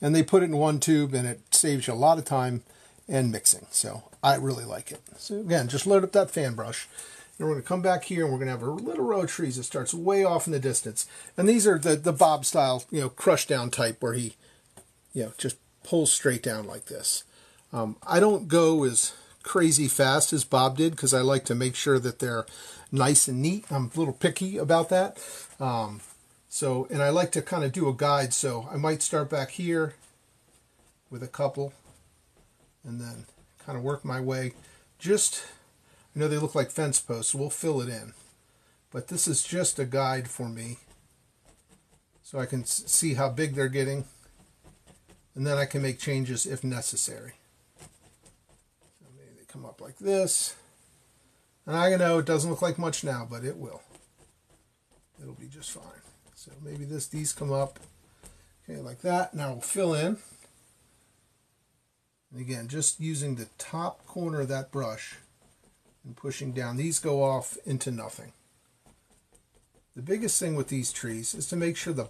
And they put it in one tube and it saves you a lot of time and mixing. So I really like it. So again, just load up that fan brush. And we're going to come back here and we're going to have a little row of trees that starts way off in the distance. And these are the, the Bob style, you know, crush down type where he, you know, just pulls straight down like this. Um, I don't go as crazy fast as Bob did because I like to make sure that they're nice and neat. I'm a little picky about that. Um, so, and I like to kind of do a guide. So I might start back here with a couple and then kind of work my way. Just, I know they look like fence posts, so we'll fill it in. But this is just a guide for me so I can see how big they're getting and then I can make changes if necessary. Come up like this. And I know it doesn't look like much now, but it will. It'll be just fine. So maybe this these come up, okay, like that. Now we'll fill in. And again, just using the top corner of that brush and pushing down. These go off into nothing. The biggest thing with these trees is to make sure the,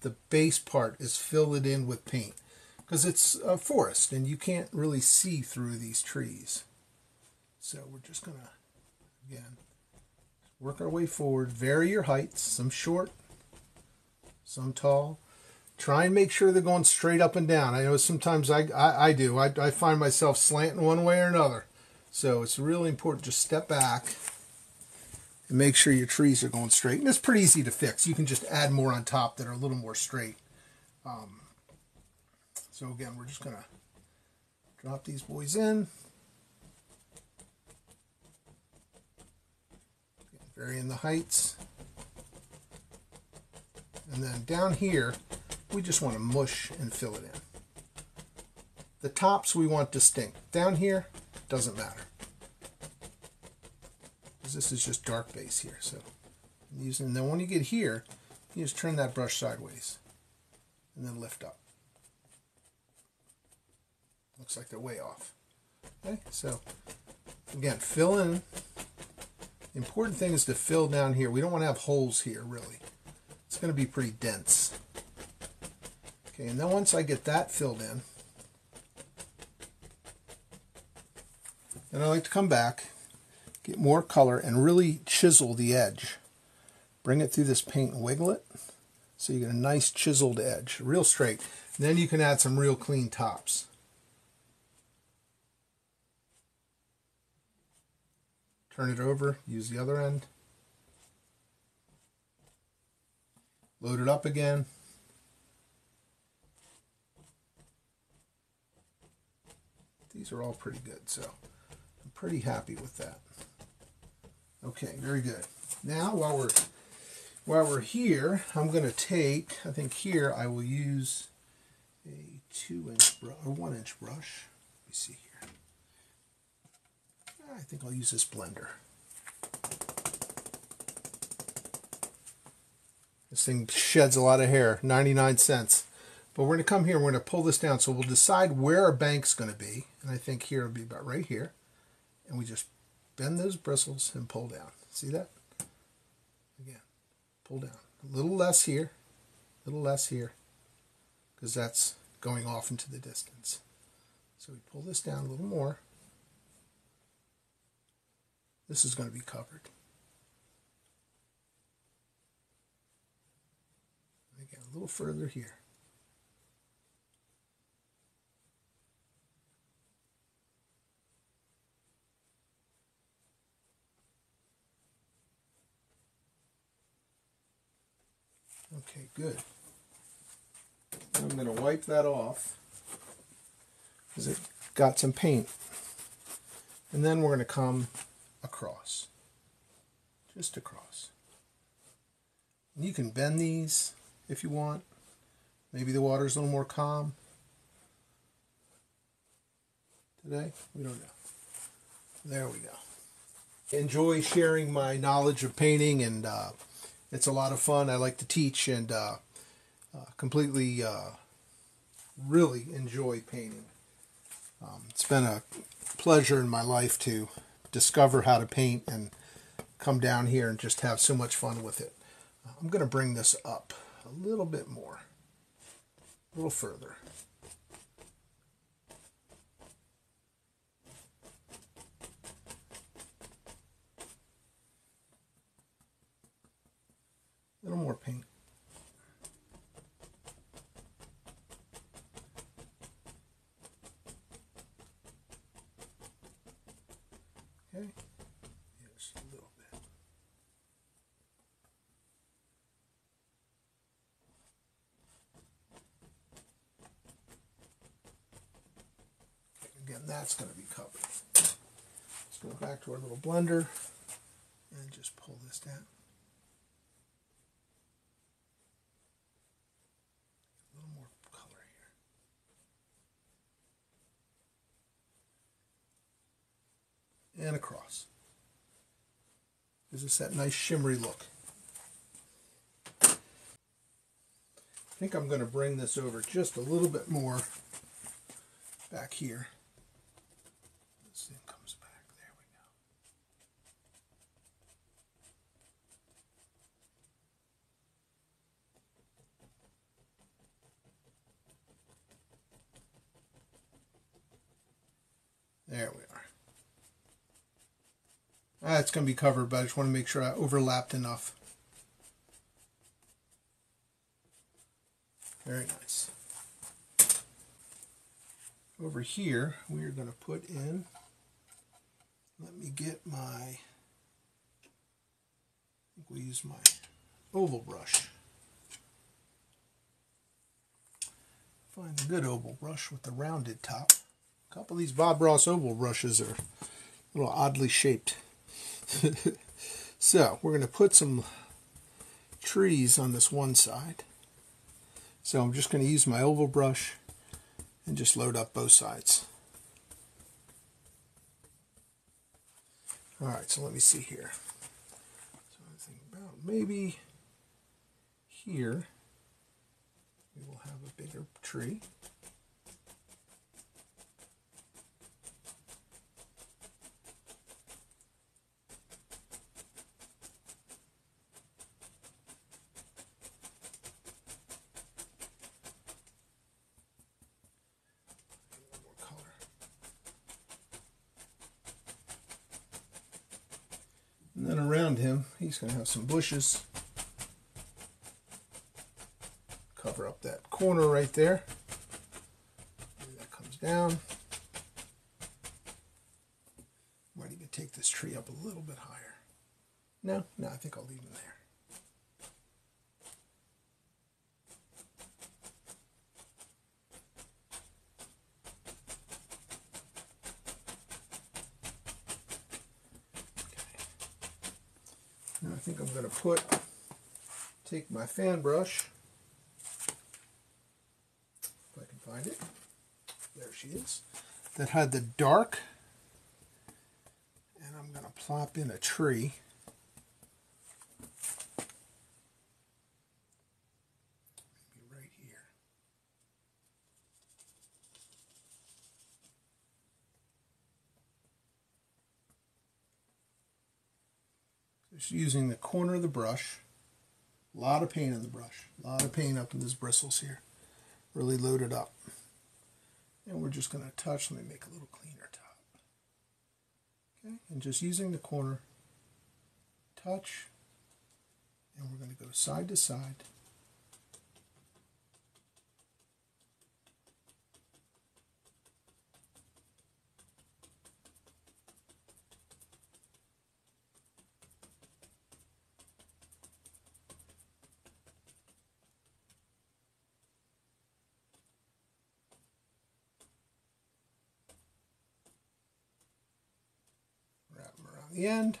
the base part is filled in with paint because it's a forest and you can't really see through these trees. So we're just going to, again, work our way forward. Vary your heights, some short, some tall. Try and make sure they're going straight up and down. I know sometimes I, I, I do. I, I find myself slanting one way or another. So it's really important to step back and make sure your trees are going straight. And it's pretty easy to fix. You can just add more on top that are a little more straight. Um, so again, we're just going to drop these boys in. Varying the heights. And then down here, we just want to mush and fill it in. The tops we want distinct. Down here, doesn't matter. Because this is just dark base here. So using, and then when you get here, you just turn that brush sideways and then lift up. Looks like they're way off. Okay, so again, fill in. Important thing is to fill down here. We don't want to have holes here, really. It's going to be pretty dense. Okay, and then once I get that filled in, then I like to come back, get more color, and really chisel the edge. Bring it through this paint and wiggle it so you get a nice chiseled edge, real straight. And then you can add some real clean tops. Turn it over, use the other end, load it up again. These are all pretty good, so I'm pretty happy with that. Okay, very good. Now, while we're while we're here, I'm going to take, I think here I will use a two inch or one inch brush. Let me see here. I think I'll use this blender. This thing sheds a lot of hair, 99 cents. But we're going to come here, we're going to pull this down. So we'll decide where our bank's going to be. And I think here it'll be about right here. And we just bend those bristles and pull down. See that? Again, pull down. A little less here, a little less here, because that's going off into the distance. So we pull this down a little more. This is going to be covered. Again, a little further here. Okay, good. I'm going to wipe that off because it got some paint. And then we're going to come across. Just across. And you can bend these if you want. Maybe the water's a little more calm. Today, we don't know. There we go. Enjoy sharing my knowledge of painting, and uh, it's a lot of fun. I like to teach and uh, uh, completely, uh, really enjoy painting. Um, it's been a pleasure in my life to discover how to paint and come down here and just have so much fun with it. I'm going to bring this up a little bit more. a little further. A little more paint. Okay, just a little bit. Again, that's going to be covered. Let's go back to our little blender and just pull this down. A little more color here. And across. Gives us that nice shimmery look. I think I'm going to bring this over just a little bit more back here. This thing comes back. There we go. There we are. Ah, it's going to be covered, but I just want to make sure I overlapped enough. Very nice. Over here, we are going to put in, let me get my, I think we use my oval brush. Find a good oval brush with the rounded top. A couple of these Bob Ross oval brushes are a little oddly shaped. so we're going to put some trees on this one side. So I'm just going to use my oval brush and just load up both sides. All right, so let me see here. So I think about maybe here we will have a bigger tree. more color. And then around him, he's going to have some bushes. Cover up that corner right there. Maybe that comes down. Might even take this tree up a little bit higher. No, no, I think I'll leave him there. Now I think I'm going to put, take my fan brush, if I can find it, there she is, that had the dark, and I'm going to plop in a tree. Maybe right here. Just using the corner of the brush. A lot of paint in the brush. A lot of paint up in these bristles here. Really loaded up. And we're just going to touch. Let me make a little cleaner top. Okay, and just using the corner, touch, and we're going to go side to side. wrap them around end.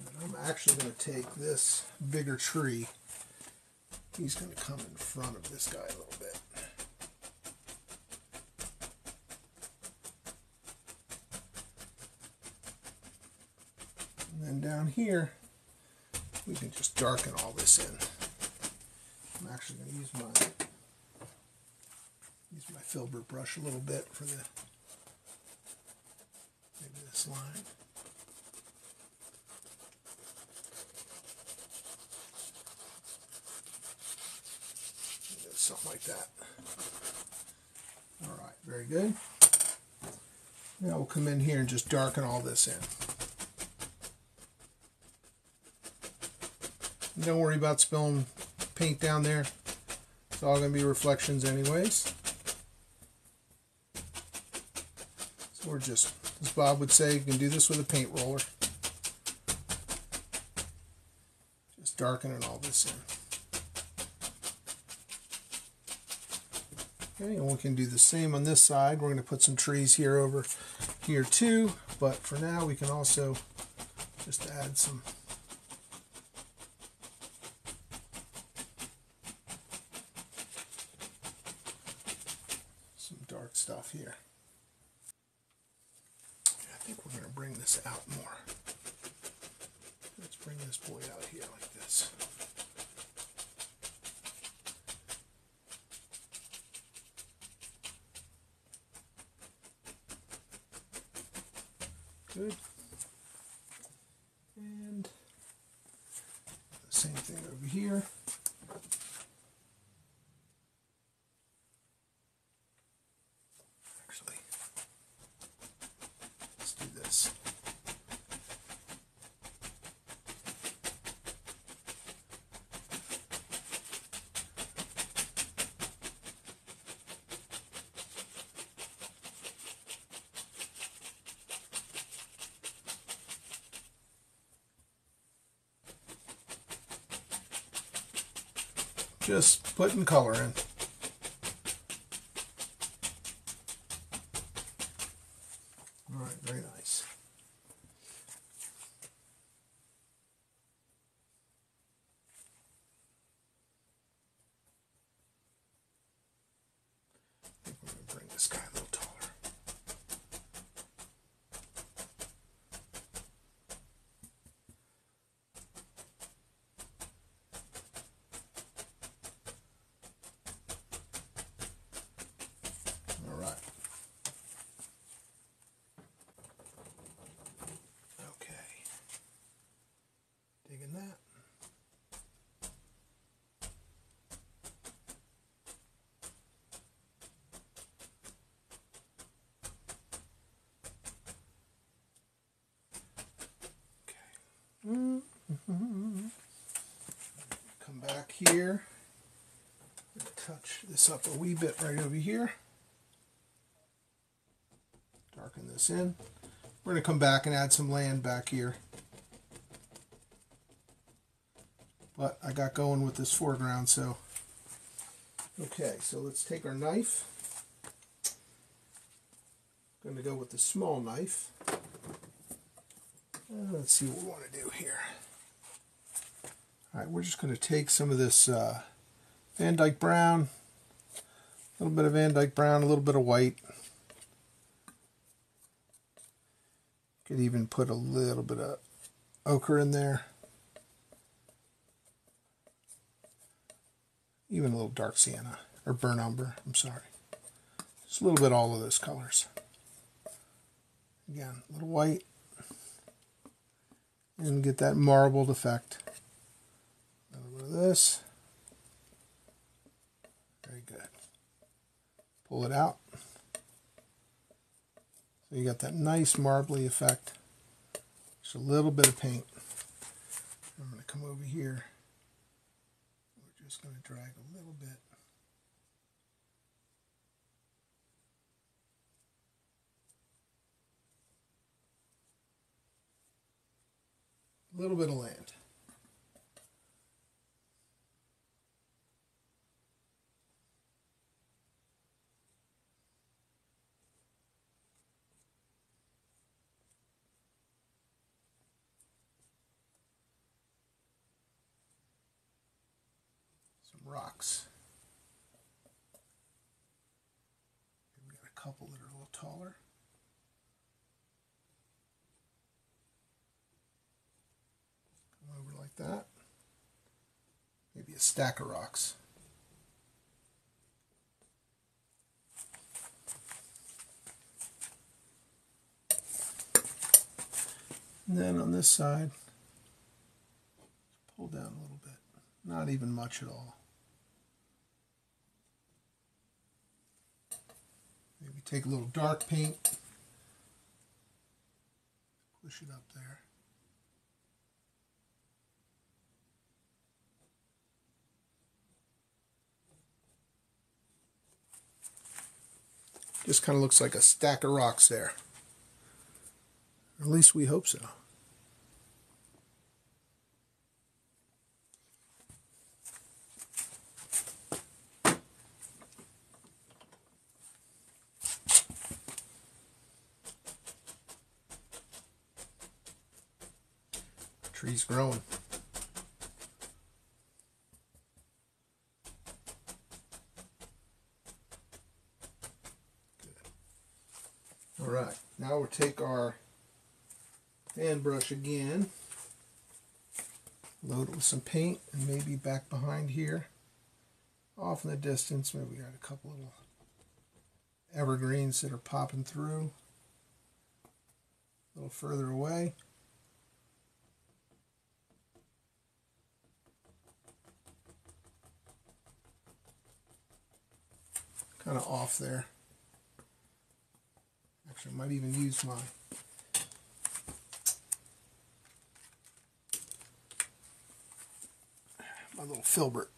And I'm actually going to take this bigger tree. He's going to come in front of this guy a little bit. And then down here, we can just darken all this in. I'm actually going to use my use my filbert brush a little bit for the line. Something like that. All right, very good. Now we'll come in here and just darken all this in. Don't worry about spilling paint down there. It's all going to be reflections anyways. So we're just, as Bob would say, you can do this with a paint roller. Just darkening all this in. Okay, and we can do the same on this side. We're going to put some trees here over here too, but for now we can also just add some dark stuff here. I think we're going to bring this out more. Let's bring this boy out here like this. Good. And the same thing over here. Actually, let's do this. Just putting color in. All right, very nice. I think we're going to bring this guy a little taller. All right. Okay. Digging that. Okay. Come back here. Touch this a wee bit right over here. Darken this in. We're going to come back and add some land back here. But I got going with this foreground, so. Okay, so let's take our knife. I'm going to go with the small knife. Uh, let's see what we want to do here. All right, we're just going to take some of this uh, Van Dyke Brown, a little bit of Van Dyke Brown, a little bit of white. Could even put a little bit of ochre in there. Even a little dark sienna, or burnt umber, I'm sorry. Just a little bit all of those colors. Again, a little white. And get that marbled effect. A little bit of this. Very good. Pull it out. So you got that nice marbly effect. Just a little bit of paint. I'm going to come over here. We're just going to drag a little bit. A little bit of land. Rocks. We've got a couple that are a little taller. Come over like that. Maybe a stack of rocks. And then on this side, pull down a little bit. Not even much at all. Maybe take a little dark paint, push it up there. Just kind of looks like a stack of rocks there. At least we hope so. Tree's growing. Good. All right, now we'll take our fan brush again, load it with some paint, and maybe back behind here, off in the distance, maybe we got a couple little evergreens that are popping through. A little further away. Kind of off there. Actually, I might even use my my little filbert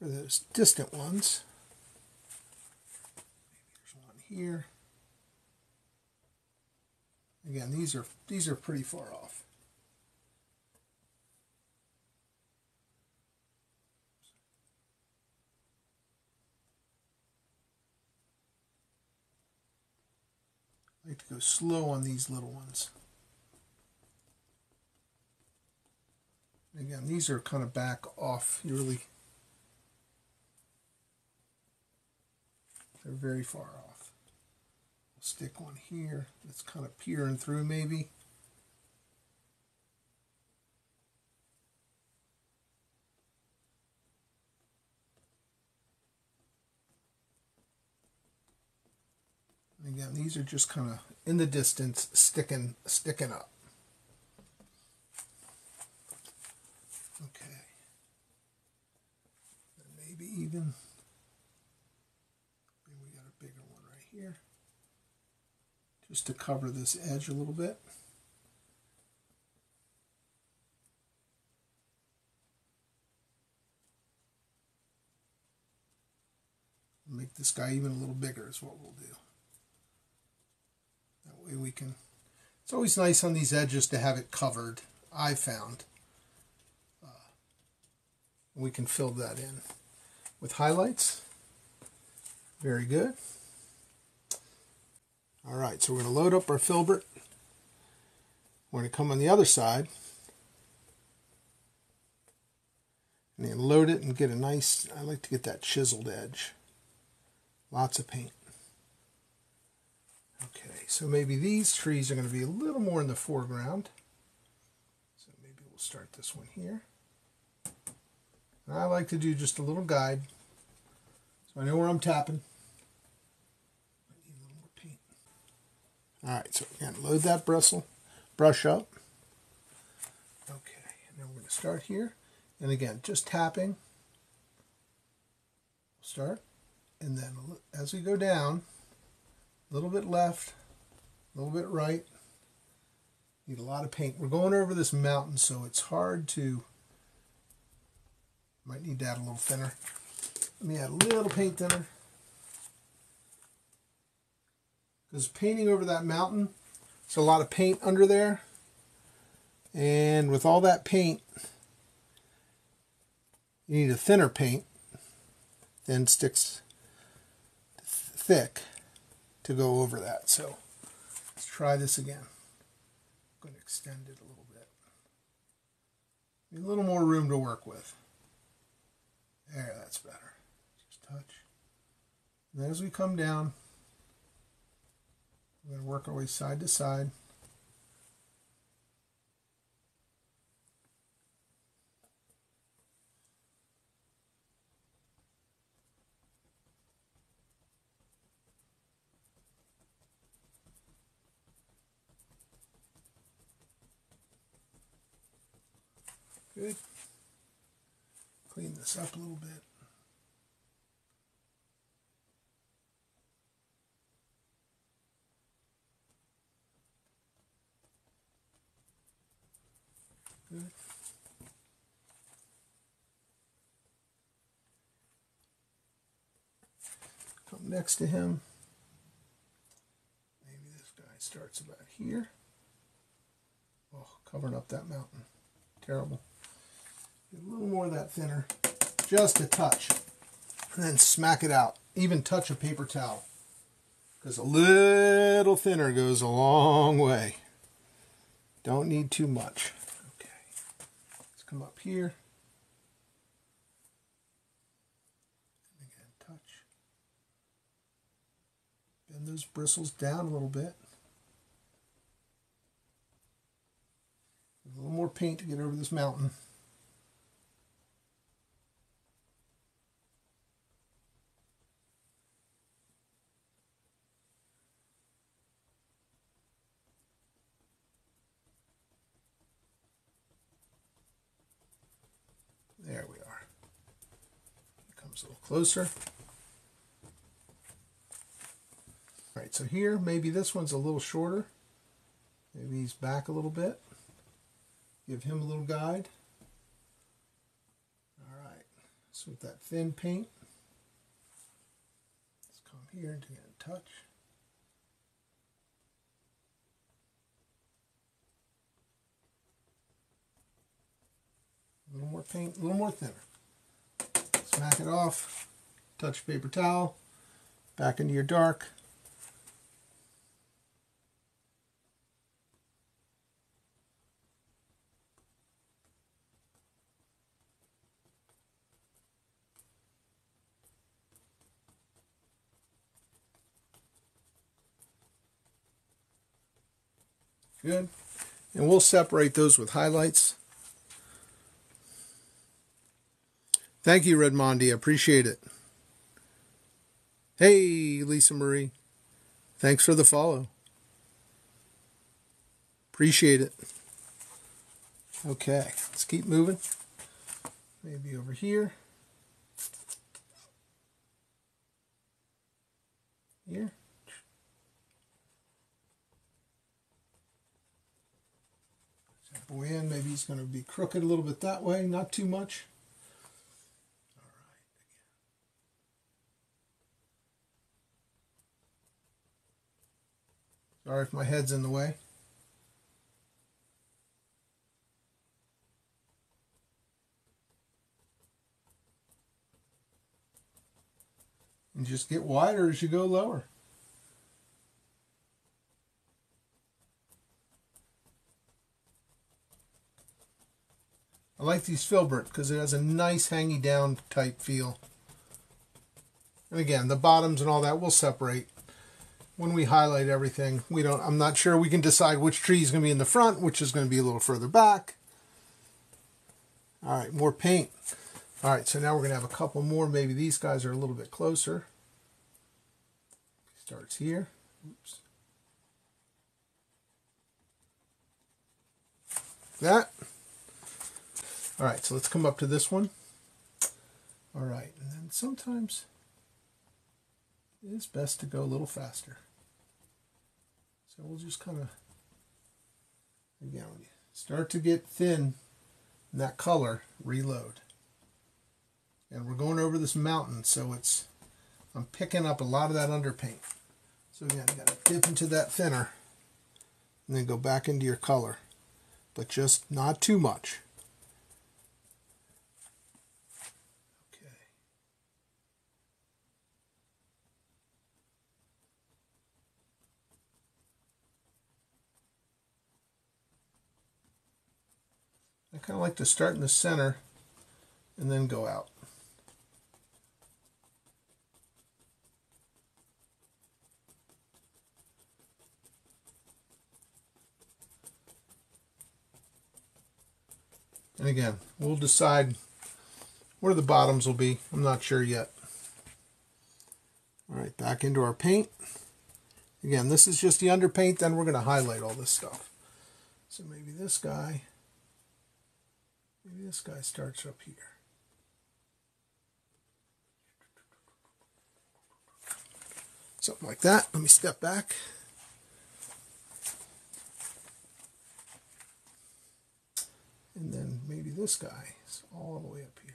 for those distant ones. Maybe there's one here. Again, these are these are pretty far off. I like to go slow on these little ones. Again, these are kind of back off. You really, they're very far off. I'll stick one here that's kind of peering through maybe. Again, these are just kind of in the distance, sticking, sticking up. Okay. And maybe even, maybe we got a bigger one right here. Just to cover this edge a little bit. Make this guy even a little bigger is what we'll do way we can. It's always nice on these edges to have it covered, I found. Uh, we can fill that in with highlights. Very good. All right, so we're going to load up our filbert. We're going to come on the other side. And then load it and get a nice, I like to get that chiseled edge. Lots of paint. Okay, so maybe these trees are going to be a little more in the foreground. So maybe we'll start this one here. And I like to do just a little guide so I know where I'm tapping. All right, so again, load that bristle, brush up. Okay, and then we're going to start here. And again, just tapping. Start. And then as we go down, a little bit left, a little bit right. Need a lot of paint. We're going over this mountain, so it's hard to, might need to add a little thinner. Let me add a little paint thinner. Because painting over that mountain, it's a lot of paint under there. And with all that paint, you need a thinner paint, then sticks thick to go over that. So let's try this again. I'm going to extend it a little bit. a little more room to work with. There, that's better. Just touch. And then as we come down, we're going to work our way side to side. Good. Clean this up a little bit. Good. Come next to him. Maybe this guy starts about here. Oh, covering up that mountain. Terrible a little more of that thinner. Just a touch. And then smack it out. Even touch a paper towel. Because a little thinner goes a long way. Don't need too much. Okay. Let's come up here. And again, touch. Bend those bristles down a little bit. A little more paint to get over this mountain. There we are. Comes a little closer. All right, so here, maybe this one's a little shorter. Maybe he's back a little bit. Give him a little guide. All right, so with that thin paint, let's come here and get a touch. A little more paint, a little more thinner. Smack it off, touch paper towel, back into your dark. Good. And we'll separate those with highlights. Thank you, Redmondi. Appreciate it. Hey, Lisa Marie. Thanks for the follow. Appreciate it. Okay, let's keep moving. Maybe over here. Here. boy in. Maybe he's going to be crooked a little bit that way, not too much. Sorry if my head's in the way. And just get wider as you go lower. I like these filbert because it has a nice hangy down type feel. And again, the bottoms and all that will separate when we highlight everything. We don't. I'm not sure we can decide which tree is going to be in the front, which is going to be a little further back. All right, more paint. All right, so now we're going to have a couple more. Maybe these guys are a little bit closer. Starts here. Oops. That. All right, so let's come up to this one. All right, and then sometimes it is best to go a little faster. So we'll just kind of, again, when you start to get thin in that color, reload. And we're going over this mountain, so it's, I'm picking up a lot of that underpaint. So again, you got to dip into that thinner and then go back into your color, but just not too much. I kind of like to start in the center and then go out. And again, we'll decide where the bottoms will be. I'm not sure yet. All right, back into our paint. Again, this is just the underpaint, then we're going to highlight all this stuff. So maybe this guy Maybe this guy starts up here. Something like that. Let me step back. And then maybe this guy is all the way up here.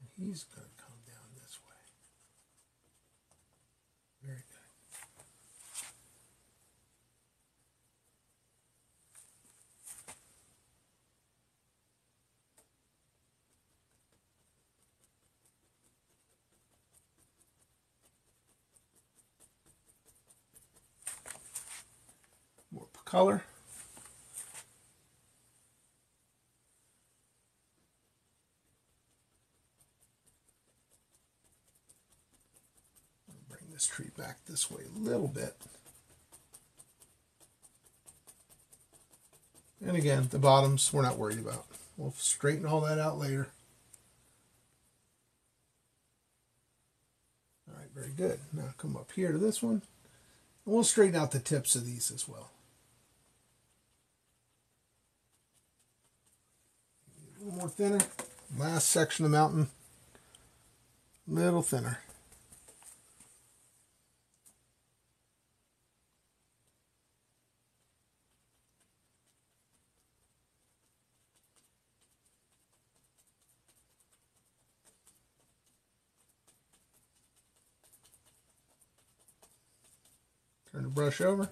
And he's going to come down this way. Very good. More Bring this tree back this way a little bit. And again, the bottoms we're not worried about. We'll straighten all that out later. All right, very good. Now come up here to this one. And we'll straighten out the tips of these as well. Little more thinner. Last section of mountain. A little thinner. Turn the brush over.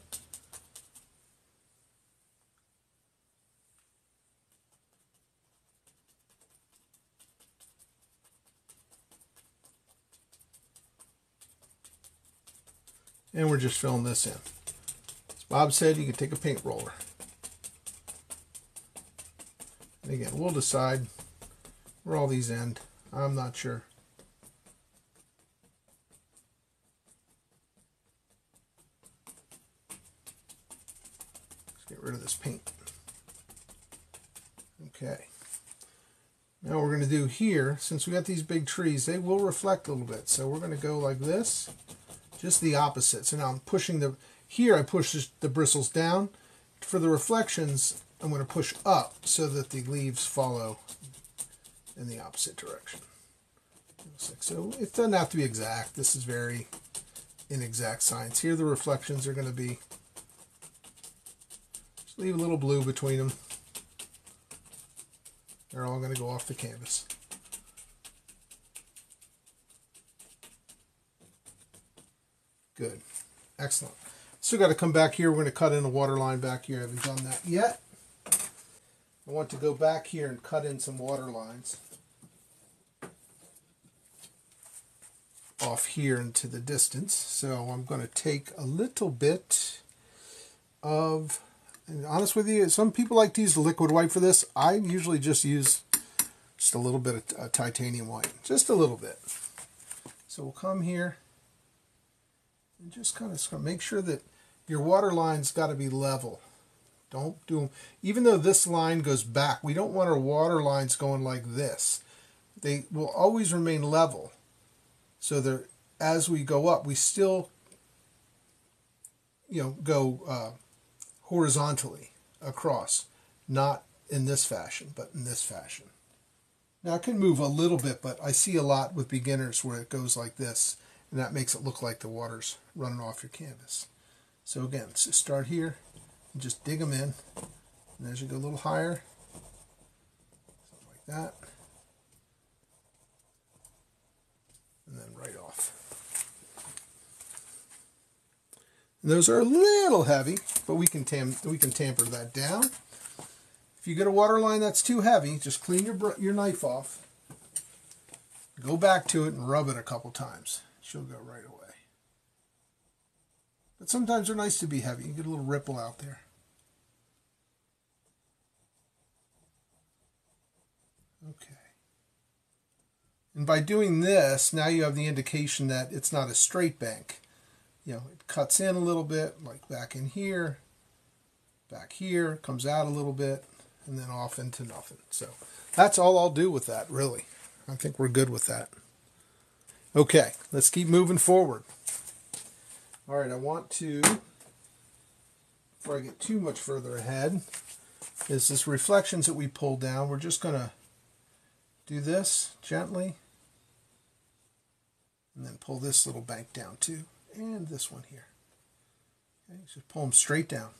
And we're just filling this in. As Bob said, you can take a paint roller. And again, we'll decide where all these end. I'm not sure. Let's get rid of this paint. Okay. Now we're going to do here, since we got these big trees, they will reflect a little bit. So we're going to go like this, just the opposite. So now I'm pushing the, here I push the bristles down. For the reflections, I'm going to push up so that the leaves follow in the opposite direction. So it doesn't have to be exact. This is very inexact science. Here the reflections are going to be leave a little blue between them. They're all going to go off the canvas. Good. Excellent. Still got to come back here. We're going to cut in a water line back here. I haven't done that yet. I want to go back here and cut in some water lines. off here into the distance. So I'm going to take a little bit of and honest with you, some people like to use liquid white for this. I usually just use just a little bit of uh, titanium white, just a little bit. So we'll come here and just kind of make sure that your water line's got to be level. Don't do them. Even though this line goes back, we don't want our water lines going like this. They will always remain level. So that as we go up, we still, you know, go uh, horizontally across, not in this fashion, but in this fashion. Now I can move a little bit, but I see a lot with beginners where it goes like this, and that makes it look like the water's running off your canvas. So again, so start here and just dig them in. And as you go a little higher, something like that. And then right off. those are a little heavy, but we can tam we can tamper that down. If you get a water line that's too heavy, just clean your your knife off. Go back to it and rub it a couple times. She'll go right away. But sometimes they're nice to be heavy. You get a little ripple out there. Okay. And by doing this, now you have the indication that it's not a straight bank you know, it cuts in a little bit, like back in here, back here, comes out a little bit, and then off into nothing. So that's all I'll do with that, really. I think we're good with that. Okay, let's keep moving forward. All right, I want to, before I get too much further ahead, is this reflections that we pulled down. We're just going to do this gently, and then pull this little bank down too and this one here. Okay, just pull them straight down.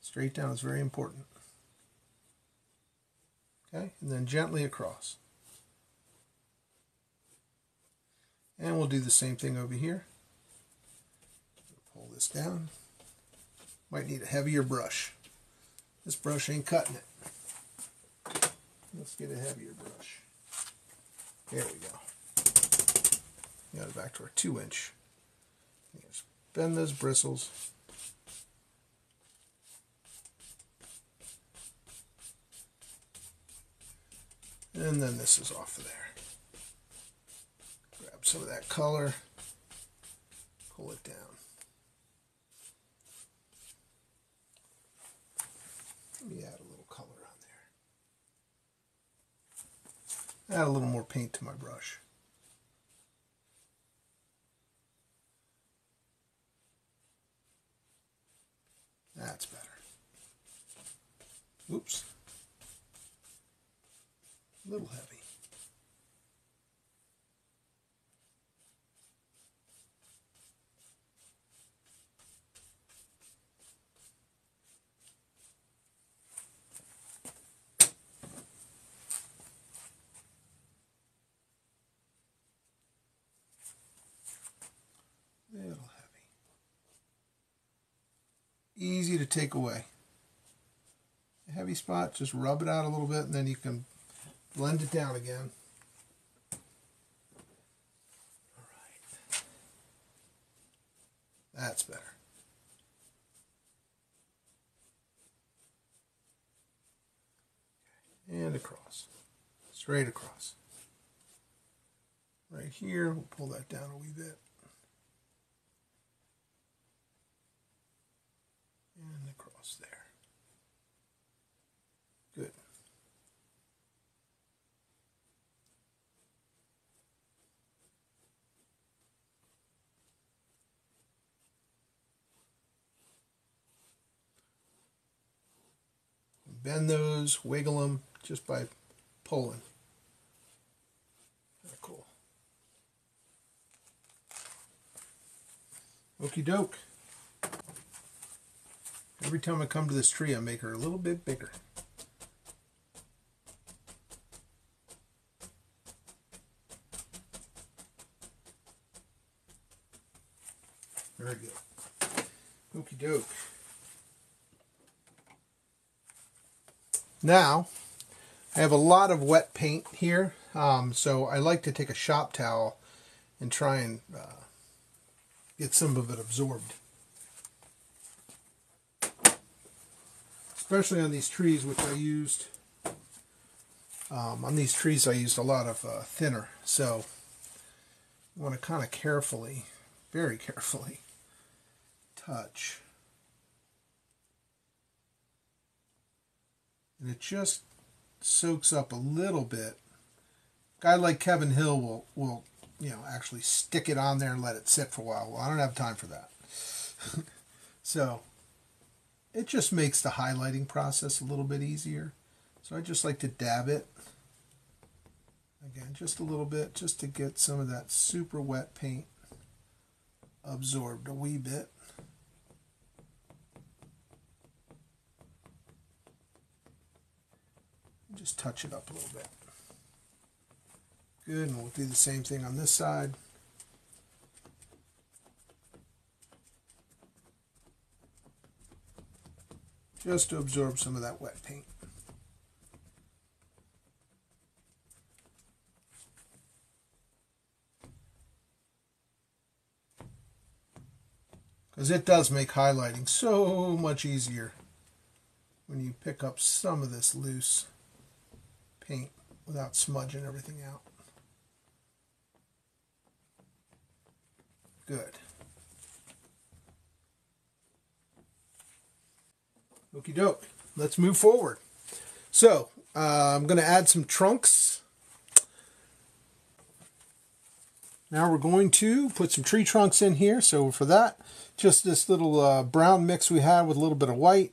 Straight down is very important. Okay, and then gently across. And we'll do the same thing over here. Pull this down. Might need a heavier brush. This brush ain't cutting it. Let's get a heavier brush. There we go. Got it back to our two inch. Just bend those bristles. And then this is off of there. Some of that color, pull it down. Let me add a little color on there. Add a little more paint to my brush. That's better. Oops. A little heavy. Little heavy. Easy to take away. A heavy spot, just rub it out a little bit and then you can blend it down again. All right. That's better. And across. Straight across. Right here, we'll pull that down a wee bit. And across there. Good. Bend those, wiggle them just by pulling. Kinda cool. Okie doke. Every time I come to this tree, I make her a little bit bigger. Very good. Okie doke. Now, I have a lot of wet paint here, um, so I like to take a shop towel and try and uh, get some of it absorbed. Especially on these trees, which I used, um, on these trees I used a lot of uh, thinner, so you want to kind of carefully, very carefully, touch. And it just soaks up a little bit. A guy like Kevin Hill will, will, you know, actually stick it on there and let it sit for a while. Well, I don't have time for that. so it just makes the highlighting process a little bit easier. So I just like to dab it. Again, just a little bit, just to get some of that super wet paint absorbed a wee bit. Just touch it up a little bit. Good, and we'll do the same thing on this side. Just to absorb some of that wet paint. Because it does make highlighting so much easier when you pick up some of this loose paint without smudging everything out. Good. Okie doke. Let's move forward. So, uh, I'm going to add some trunks. Now we're going to put some tree trunks in here. So for that, just this little uh, brown mix we had with a little bit of white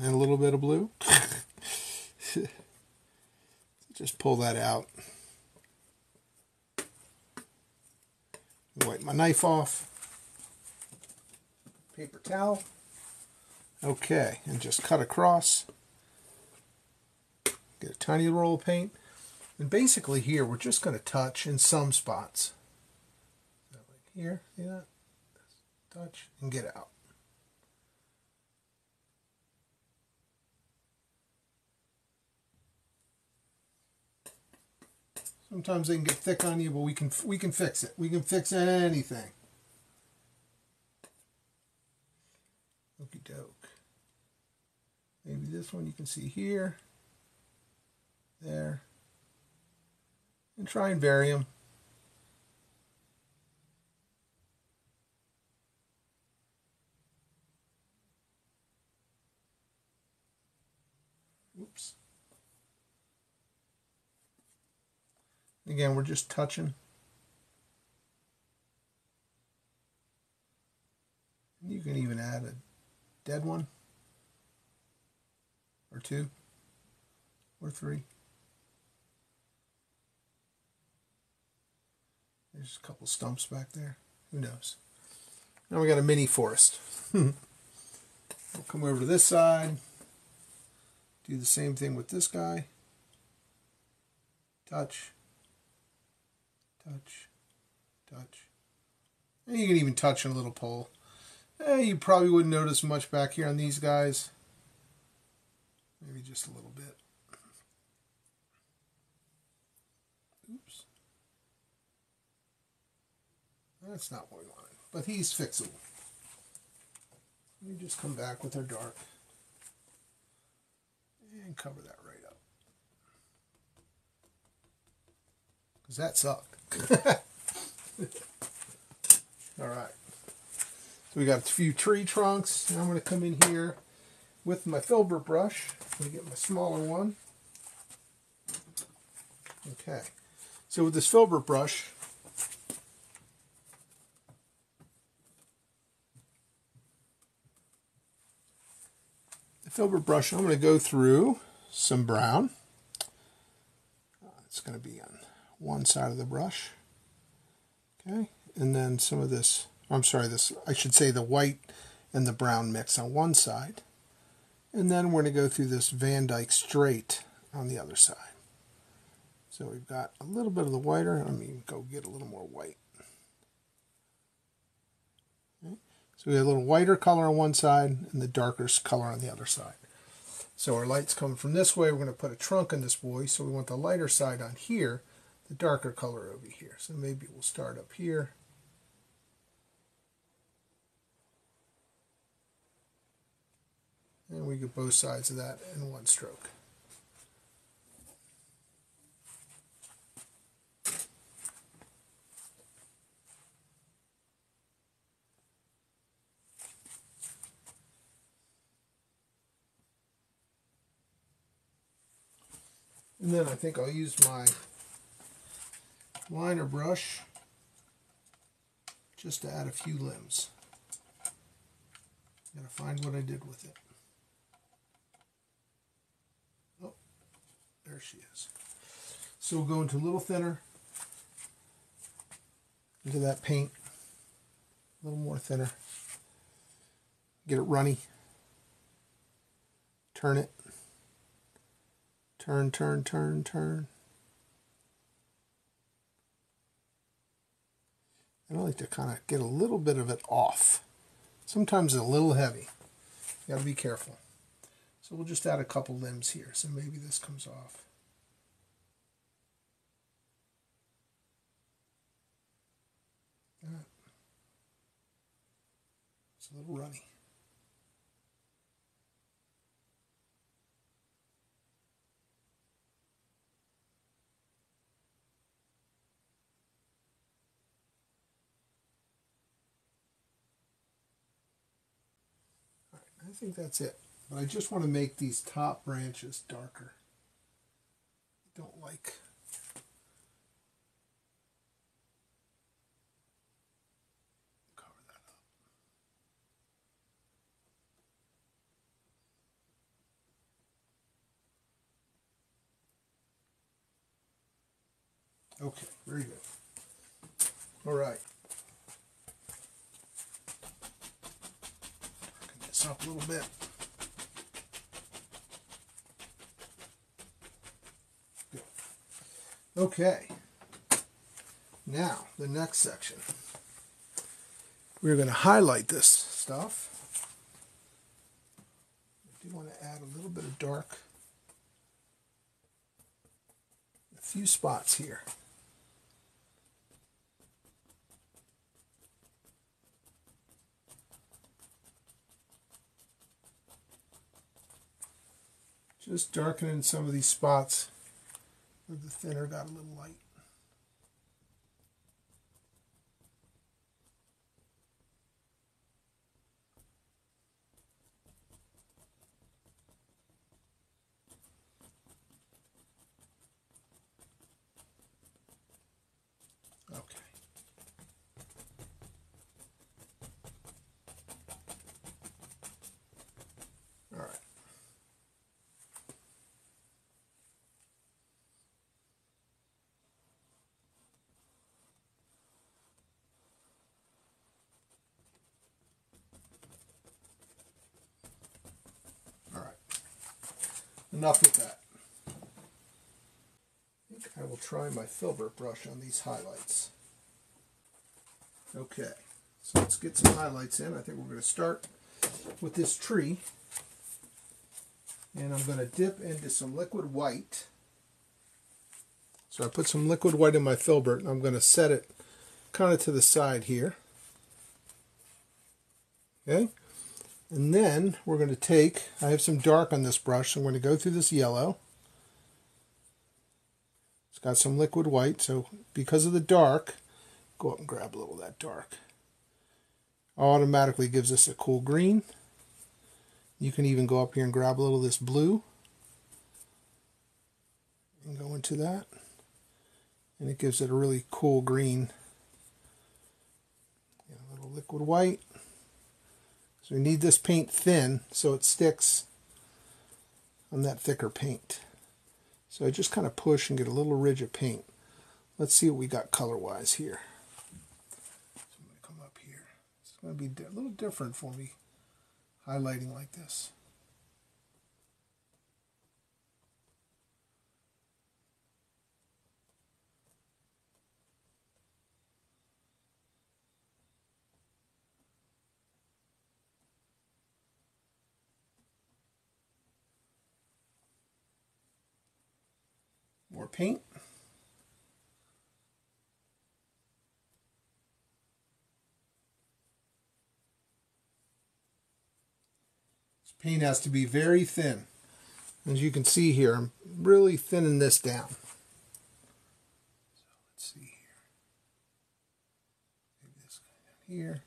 and a little bit of blue. Just pull that out. Wipe my knife off. Paper towel. Okay, and just cut across Get a tiny roll of paint. And basically here, we're just going to touch in some spots. like here, see that? Touch and get out. Sometimes they can get thick on you, but we can we can fix it. We can fix anything. Okie doke. Maybe this one you can see here, there, and try and vary them. Oops. Again, we're just touching. You can even add a dead one, or two, or three. There's a couple stumps back there. Who knows? Now we got a mini forest. we'll come over to this side. Do the same thing with this guy. Touch touch, touch. And you can even touch on a little pole. Eh, you probably wouldn't notice much back here on these guys. Maybe just a little bit. Oops. That's not what we wanted, but he's fixable. We just come back with our dark and cover that right up. Because that sucked. All right. So we got a few tree trunks. Now I'm going to come in here with my filbert brush. Let me get my smaller one. Okay. So with this filbert brush, the filbert brush, I'm going to go through some brown. It's going to be on one side of the brush. Okay, and then some of this, I'm sorry, this, I should say the white and the brown mix on one side. And then we're going to go through this Van Dyke straight on the other side. So we've got a little bit of the whiter. Let me go get a little more white. Okay. So we have a little whiter color on one side and the darker color on the other side. So our light's coming from this way. We're going to put a trunk in this boy. So we want the lighter side on here the darker color over here. So maybe we'll start up here. And we get both sides of that in one stroke. And then I think I'll use my liner brush just to add a few limbs. Gotta find what I did with it. Oh, there she is. So we'll go into a little thinner, into that paint, a little more thinner. Get it runny. Turn it. Turn, turn, turn, turn. And I like to kind of get a little bit of it off. Sometimes a little heavy. You got to be careful. So we'll just add a couple limbs here. So maybe this comes off. It's a little runny. I think that's it. But I just want to make these top branches darker. I don't like. Okay, very good. All right. this up a little bit. Okay. Now, the next section. We're going to highlight this stuff. I do want to add a little bit of dark. A few spots here. Just darkening some of these spots the thinner got a little light. Enough with that. I think I will try my filbert brush on these highlights. Okay, so let's get some highlights in. I think we're going to start with this tree. And I'm going to dip into some liquid white. So I put some liquid white in my filbert and I'm going to set it kind of to the side here. Okay, and then we're going to take, I have some dark on this brush, so I'm going to go through this yellow. It's got some liquid white, so because of the dark, go up and grab a little of that dark. Automatically gives us a cool green. You can even go up here and grab a little of this blue and go into that. And it gives it a really cool green. a little liquid white. So we need this paint thin so it sticks on that thicker paint. So I just kind of push and get a little ridge of paint. Let's see what we got color-wise here. So I'm going to come up here. It's going to be a little different for me highlighting like this. More paint. This paint has to be very thin. As you can see here, I'm really thinning this down. So let's see here. Maybe this guy down here.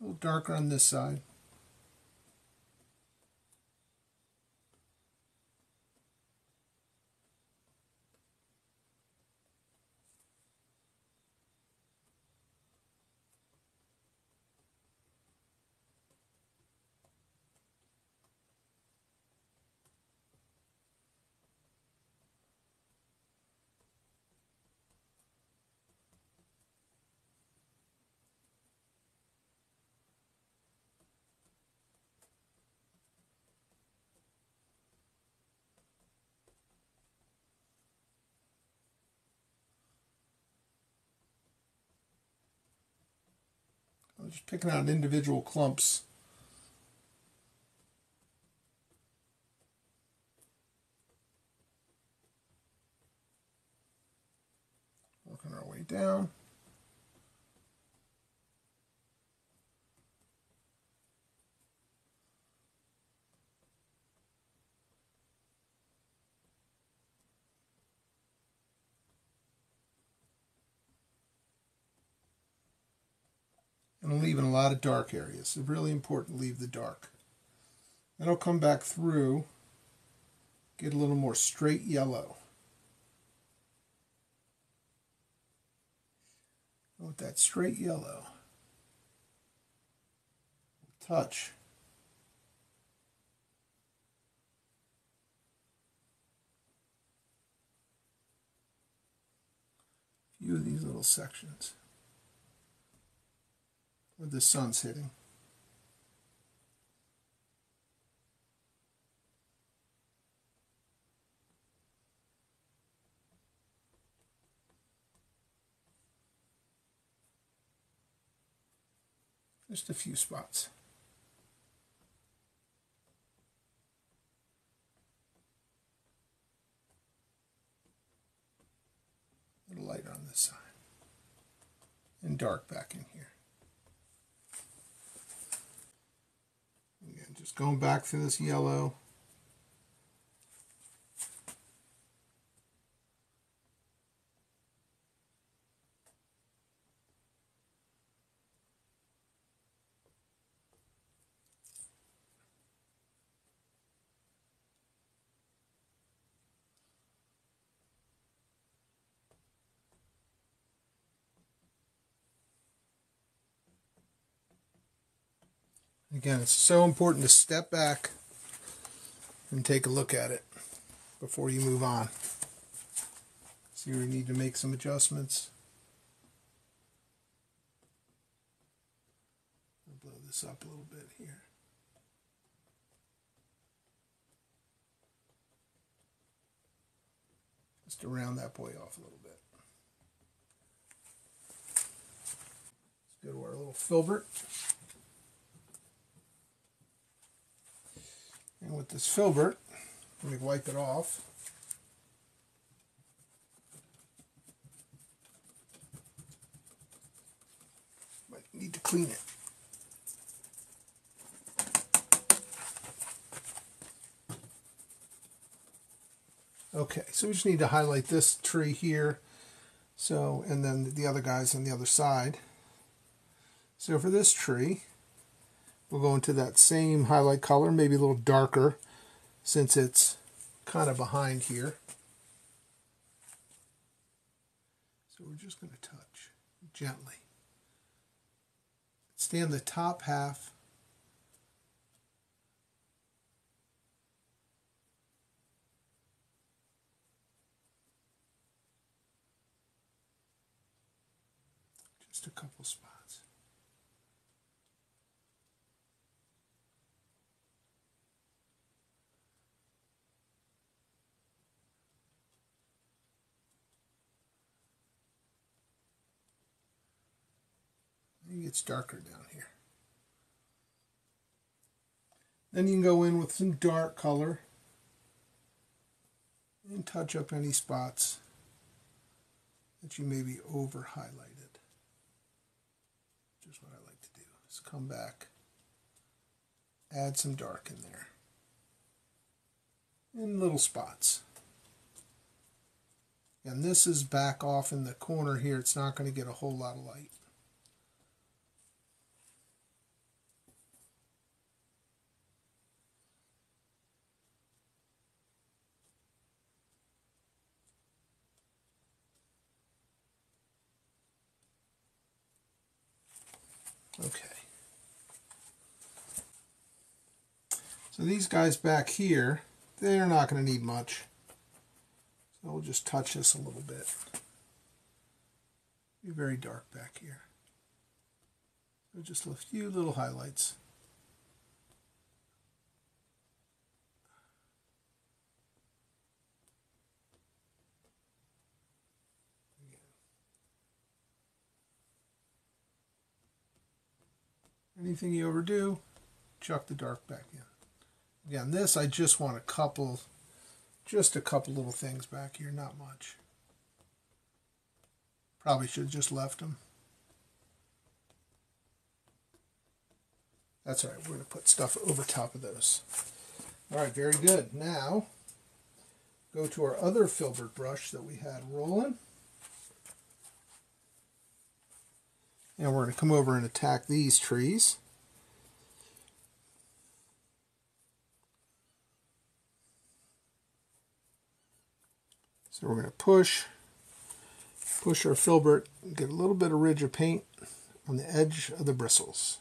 A little darker on this side. Just picking out individual clumps. Working our way down. And leaving a lot of dark areas. It's really important to leave the dark. Then I'll come back through, get a little more straight yellow. With that straight yellow, touch. few of these little sections where the sun's hitting. Just a few spots. A little lighter on this side. And dark back in here. Again, just going back through this yellow. Again, it's so important to step back and take a look at it before you move on. See where you need to make some adjustments. I'll blow this up a little bit here. Just to round that boy off a little bit. Let's go to our little filbert. And with this filbert, let me wipe it off. Might need to clean it. Okay, so we just need to highlight this tree here. So, and then the other guys on the other side. So for this tree, We'll go into that same highlight color, maybe a little darker since it's kind of behind here. So we're just going to touch gently. Stay on the top half just a couple spots. It gets darker down here. Then you can go in with some dark color and touch up any spots that you maybe over highlighted. Just what I like to do is come back, add some dark in there in little spots. And this is back off in the corner here. It's not going to get a whole lot of light. Okay. So these guys back here, they're not going to need much. So we'll just touch this a little bit. Be very dark back here. So just a few little highlights. Anything you overdo, chuck the dark back in. Again, this I just want a couple, just a couple little things back here, not much. Probably should have just left them. That's all right, we're going to put stuff over top of those. All right, very good. Now, go to our other filbert brush that we had rolling. And we're going to come over and attack these trees. So we're going to push, push our filbert, get a little bit of ridge of paint on the edge of the bristles.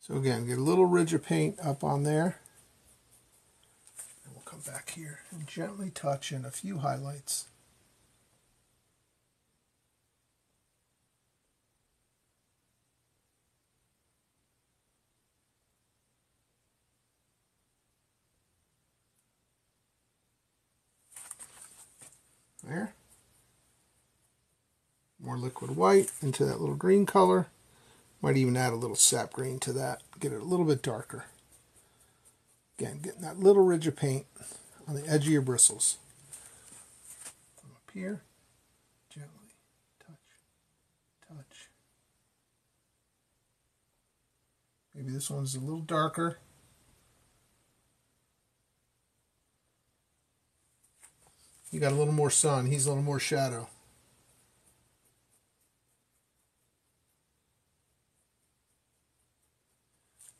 So again, get a little ridge of paint up on there. And we'll come back here and gently touch in a few highlights. There. More liquid white into that little green color. Might even add a little sap green to that. Get it a little bit darker. Again, getting that little ridge of paint on the edge of your bristles. From up here, gently touch, touch. Maybe this one's a little darker. You got a little more sun. He's a little more shadow.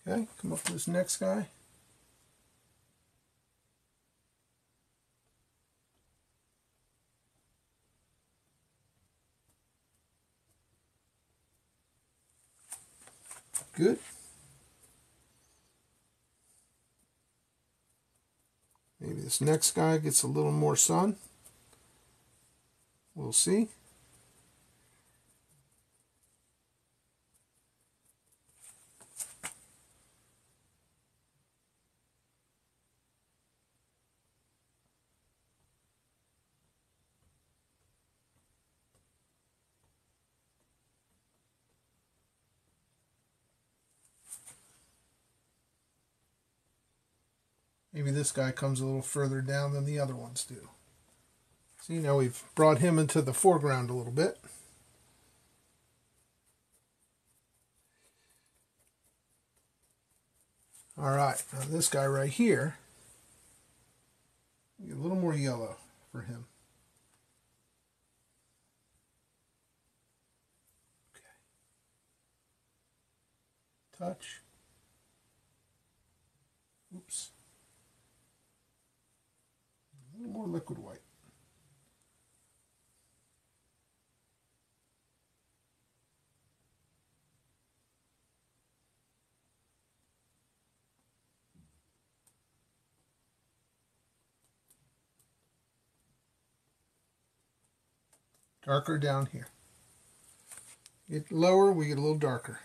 Okay, come up to this next guy. Good. Maybe this next guy gets a little more sun. We'll see. Maybe this guy comes a little further down than the other ones do. See, now we've brought him into the foreground a little bit. All right, now this guy right here, a little more yellow for him. Okay. Touch. Oops. More liquid white. Darker down here. Get lower, we get a little darker.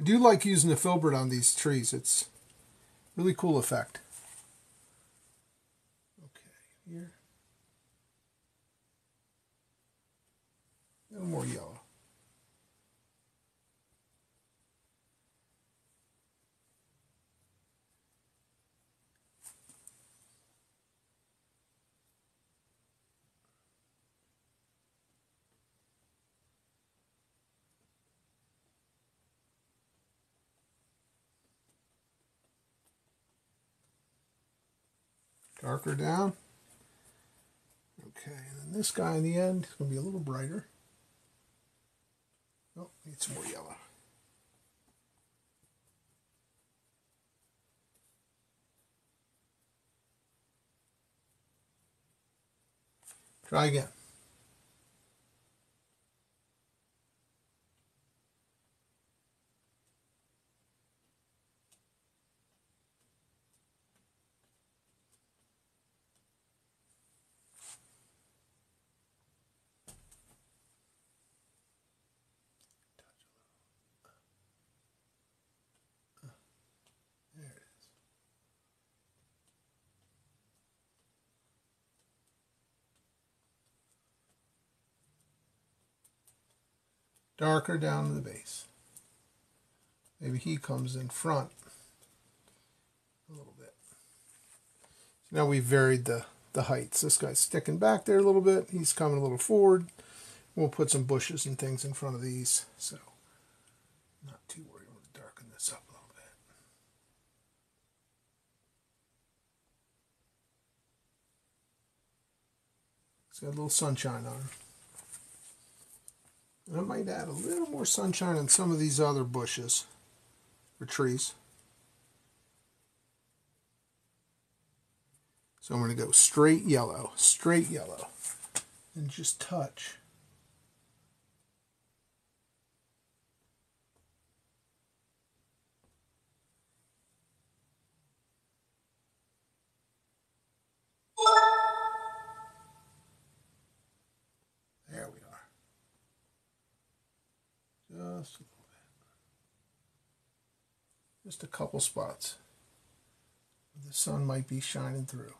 I do like using the filbert on these trees. It's really cool effect. Here. A little more yellow. darker down. Okay, and then this guy in the end is going to be a little brighter. Oh, need some more yellow. Try again. Darker down to the base. Maybe he comes in front a little bit. So now we've varied the, the heights. This guy's sticking back there a little bit. He's coming a little forward. We'll put some bushes and things in front of these. So not too worried. I'm going to darken this up a little bit. It's got a little sunshine on him. I might add a little more sunshine on some of these other bushes or trees. So I'm going to go straight yellow, straight yellow, and just touch. Just a little bit. Just a couple spots. The sun might be shining through.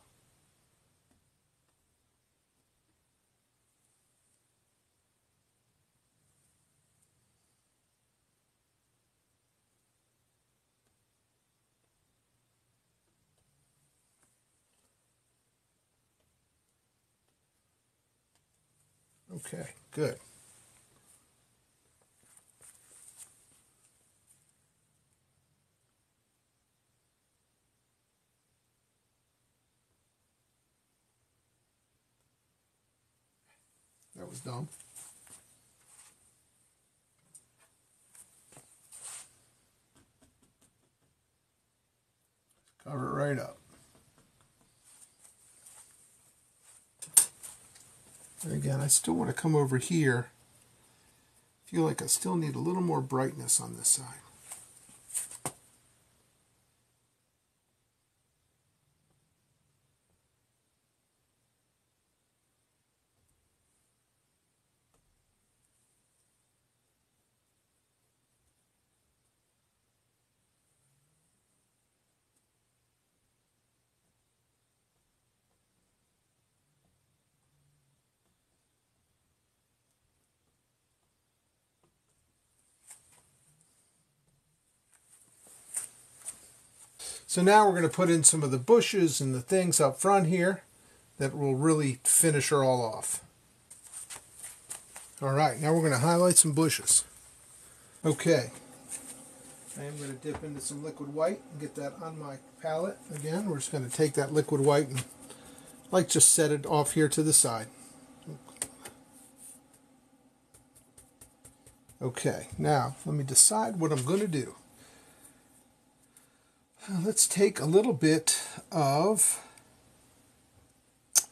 Okay, good. Dumb. Cover it right up. And again, I still want to come over here. feel like I still need a little more brightness on this side. So now we're going to put in some of the bushes and the things up front here that will really finish her all off. All right, now we're going to highlight some bushes. Okay, I am going to dip into some liquid white and get that on my palette. Again, we're just going to take that liquid white and like just set it off here to the side. Okay, now let me decide what I'm going to do. Uh, let's take a little bit of, I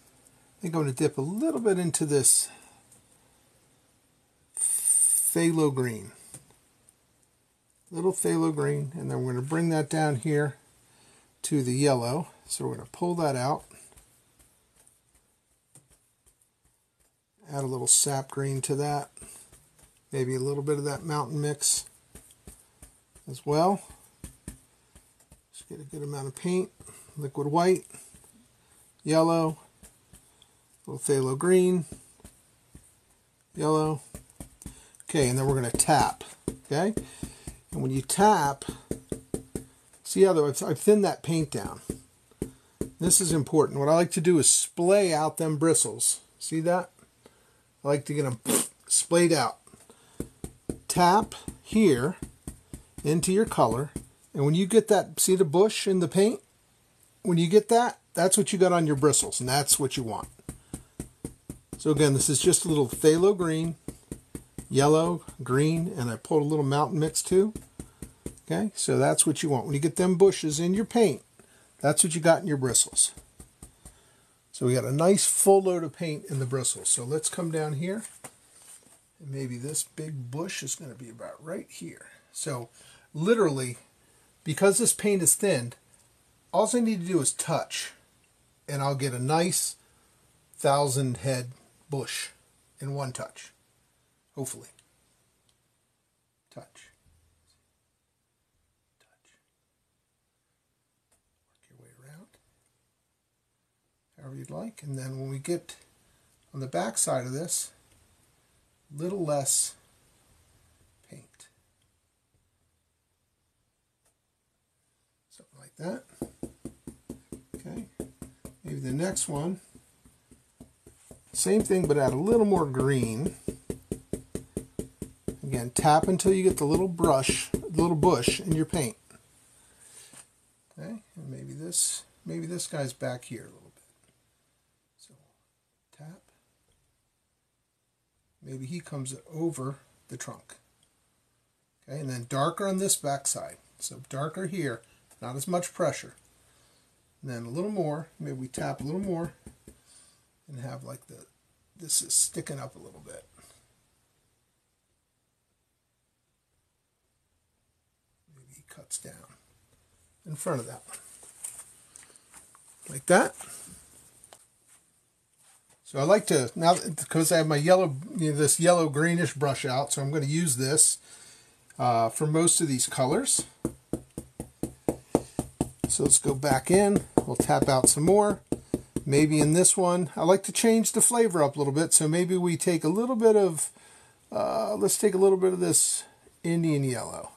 think I'm going to dip a little bit into this phthalo green. Little phthalo green, and then we're going to bring that down here to the yellow. So we're going to pull that out. Add a little sap green to that. Maybe a little bit of that mountain mix as well. Get a good amount of paint, liquid white, yellow, little phthalo green, yellow. Okay, and then we're going to tap. Okay, and when you tap, see how I've thinned that paint down. This is important. What I like to do is splay out them bristles. See that? I like to get them splayed out. Tap here into your color and when you get that, see the bush in the paint? When you get that, that's what you got on your bristles, and that's what you want. So again, this is just a little phthalo green, yellow, green, and I pulled a little mountain mix too. Okay, so that's what you want. When you get them bushes in your paint, that's what you got in your bristles. So we got a nice full load of paint in the bristles. So let's come down here. And maybe this big bush is going to be about right here. So literally because this paint is thinned, all I need to do is touch and I'll get a nice thousand head bush in one touch. Hopefully. Touch. Touch. Work your way around. However you'd like. And then when we get on the back side of this, a little less that. Okay, maybe the next one. Same thing, but add a little more green. Again, tap until you get the little brush, little bush in your paint. Okay, and maybe this, maybe this guy's back here a little bit. So, tap. Maybe he comes over the trunk. Okay, and then darker on this back side. So darker here not as much pressure. And then a little more, maybe we tap a little more and have like the, this is sticking up a little bit. Maybe cuts down in front of that one. Like that. So I like to, now because I have my yellow, you know, this yellow greenish brush out, so I'm going to use this uh, for most of these colors. So let's go back in. We'll tap out some more. Maybe in this one, I like to change the flavor up a little bit. So maybe we take a little bit of, uh, let's take a little bit of this Indian yellow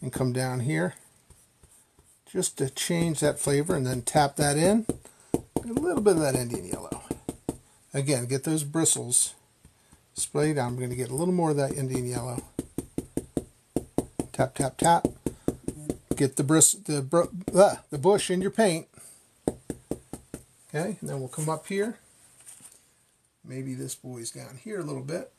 and come down here just to change that flavor and then tap that in. A little bit of that Indian yellow. Again, get those bristles down. I'm going to get a little more of that Indian yellow. Tap, tap, tap. Get the bris the the bush in your paint. Okay, and then we'll come up here. Maybe this boy's down here a little bit.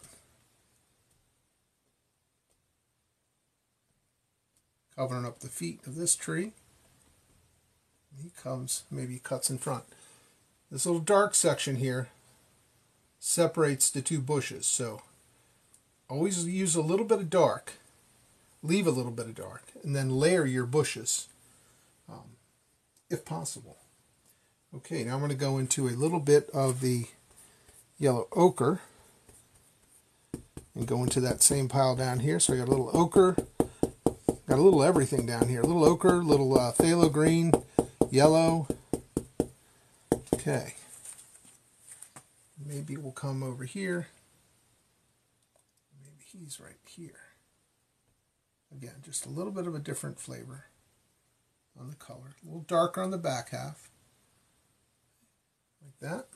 Covering up the feet of this tree. He comes, maybe he cuts in front. This little dark section here separates the two bushes. So always use a little bit of dark, leave a little bit of dark, and then layer your bushes um, if possible. Okay, now I'm going to go into a little bit of the yellow ochre and go into that same pile down here. So I got a little ochre, got a little everything down here. A little ochre, little uh, phthalo green, yellow. Okay. Maybe we'll come over here. Maybe he's right here. Again, just a little bit of a different flavor on the color. A little darker on the back half. Like that.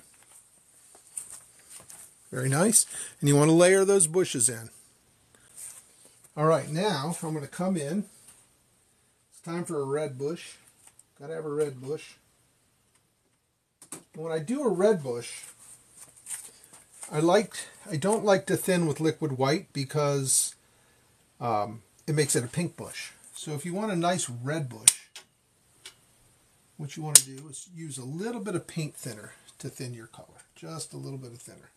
Very nice. And you want to layer those bushes in. All right, now I'm going to come in. It's time for a red bush. Got to have a red bush. When I do a red bush, I like I don't like to thin with liquid white because um, it makes it a pink bush. So if you want a nice red bush, what you want to do is use a little bit of paint thinner to thin your color. Just a little bit of thinner.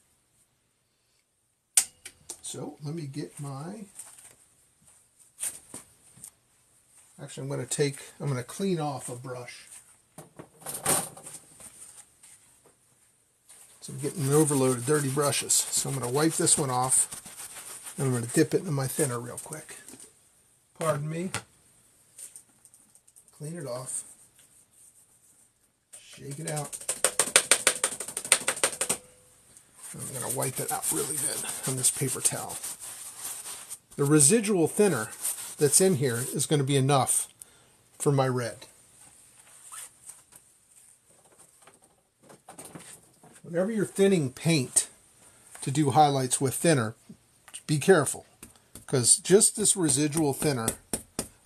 So let me get my, actually I'm going to take, I'm going to clean off a brush. So I'm getting an overload of dirty brushes. So I'm going to wipe this one off. And I'm going to dip it in my thinner real quick. Pardon me. Clean it off. Shake it out. I'm going to wipe it out really good on this paper towel. The residual thinner that's in here is going to be enough for my red. whenever you're thinning paint to do highlights with thinner, be careful because just this residual thinner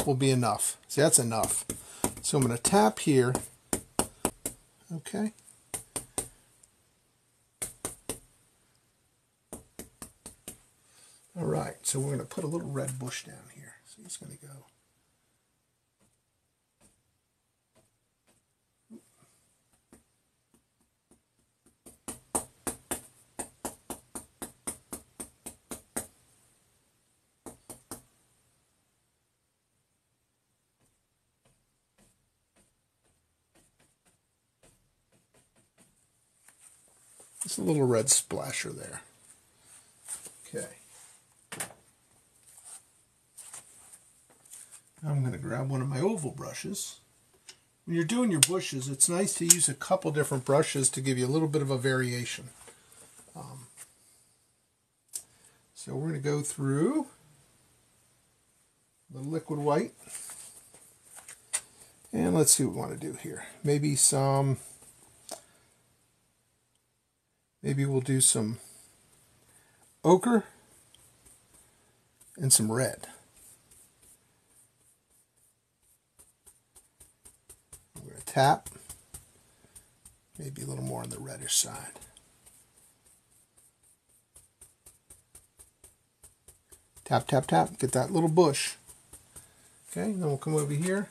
will be enough. See, that's enough. So I'm going to tap here. Okay. All right, so we're going to put a little red bush down here. So he's going to go little red splasher there. Okay. Now I'm going to grab one of my oval brushes. When you're doing your bushes, it's nice to use a couple different brushes to give you a little bit of a variation. Um, so we're going to go through the liquid white. And let's see what we want to do here. Maybe some Maybe we'll do some ochre and some red. I'm going to tap, maybe a little more on the reddish side. Tap, tap, tap, get that little bush. Okay, then we'll come over here.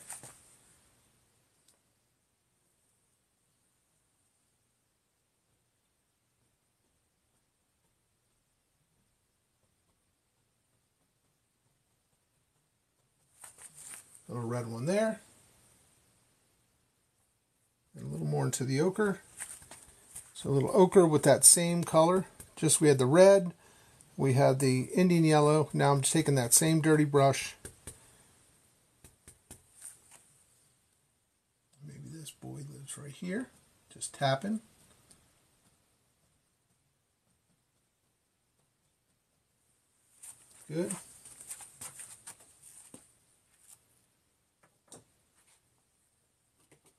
Little red one there. And a little more into the ochre. So a little ochre with that same color. Just we had the red, we had the Indian yellow. Now I'm just taking that same dirty brush. Maybe this boy lives right here. Just tapping. Good.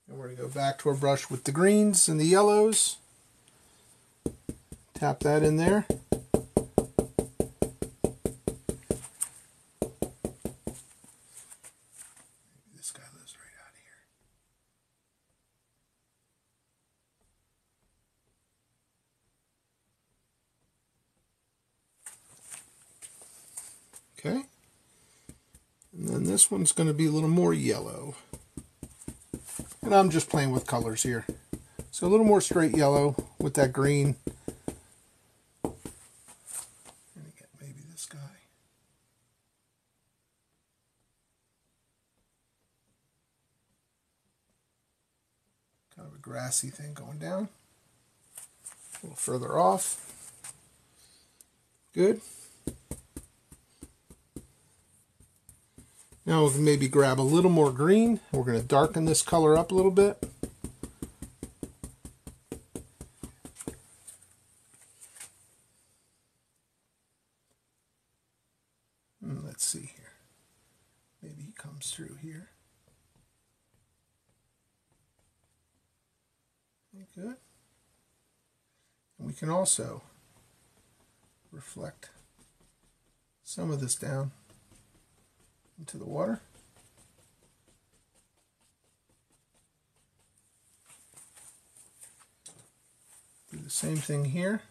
And we're going to go back to our brush with the greens and the yellows. Tap that in there. Okay. And then this one's going to be a little more yellow. And I'm just playing with colors here. So a little more straight yellow with that green. maybe this guy. Kind of a grassy thing going down. A little further off. Good. Now we can maybe grab a little more green. We're going to darken this color up a little bit. Hmm, let's see here. Maybe he comes through here. Good. And we can also reflect some of this down into the water. Do the same thing here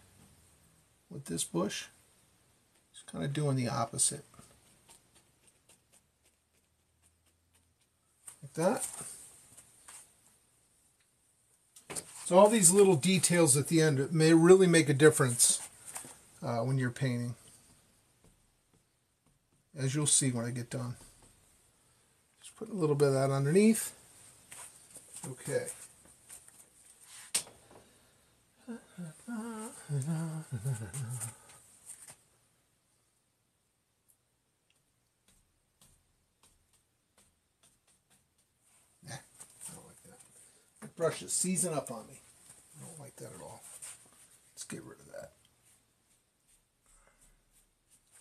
with this bush. Just kind of doing the opposite. Like that. So all these little details at the end may really make a difference uh, when you're painting as you'll see when I get done. Just put a little bit of that underneath. Okay. Nah, I don't like that. The brush is seizing up on me. I don't like that at all. Let's get rid of that.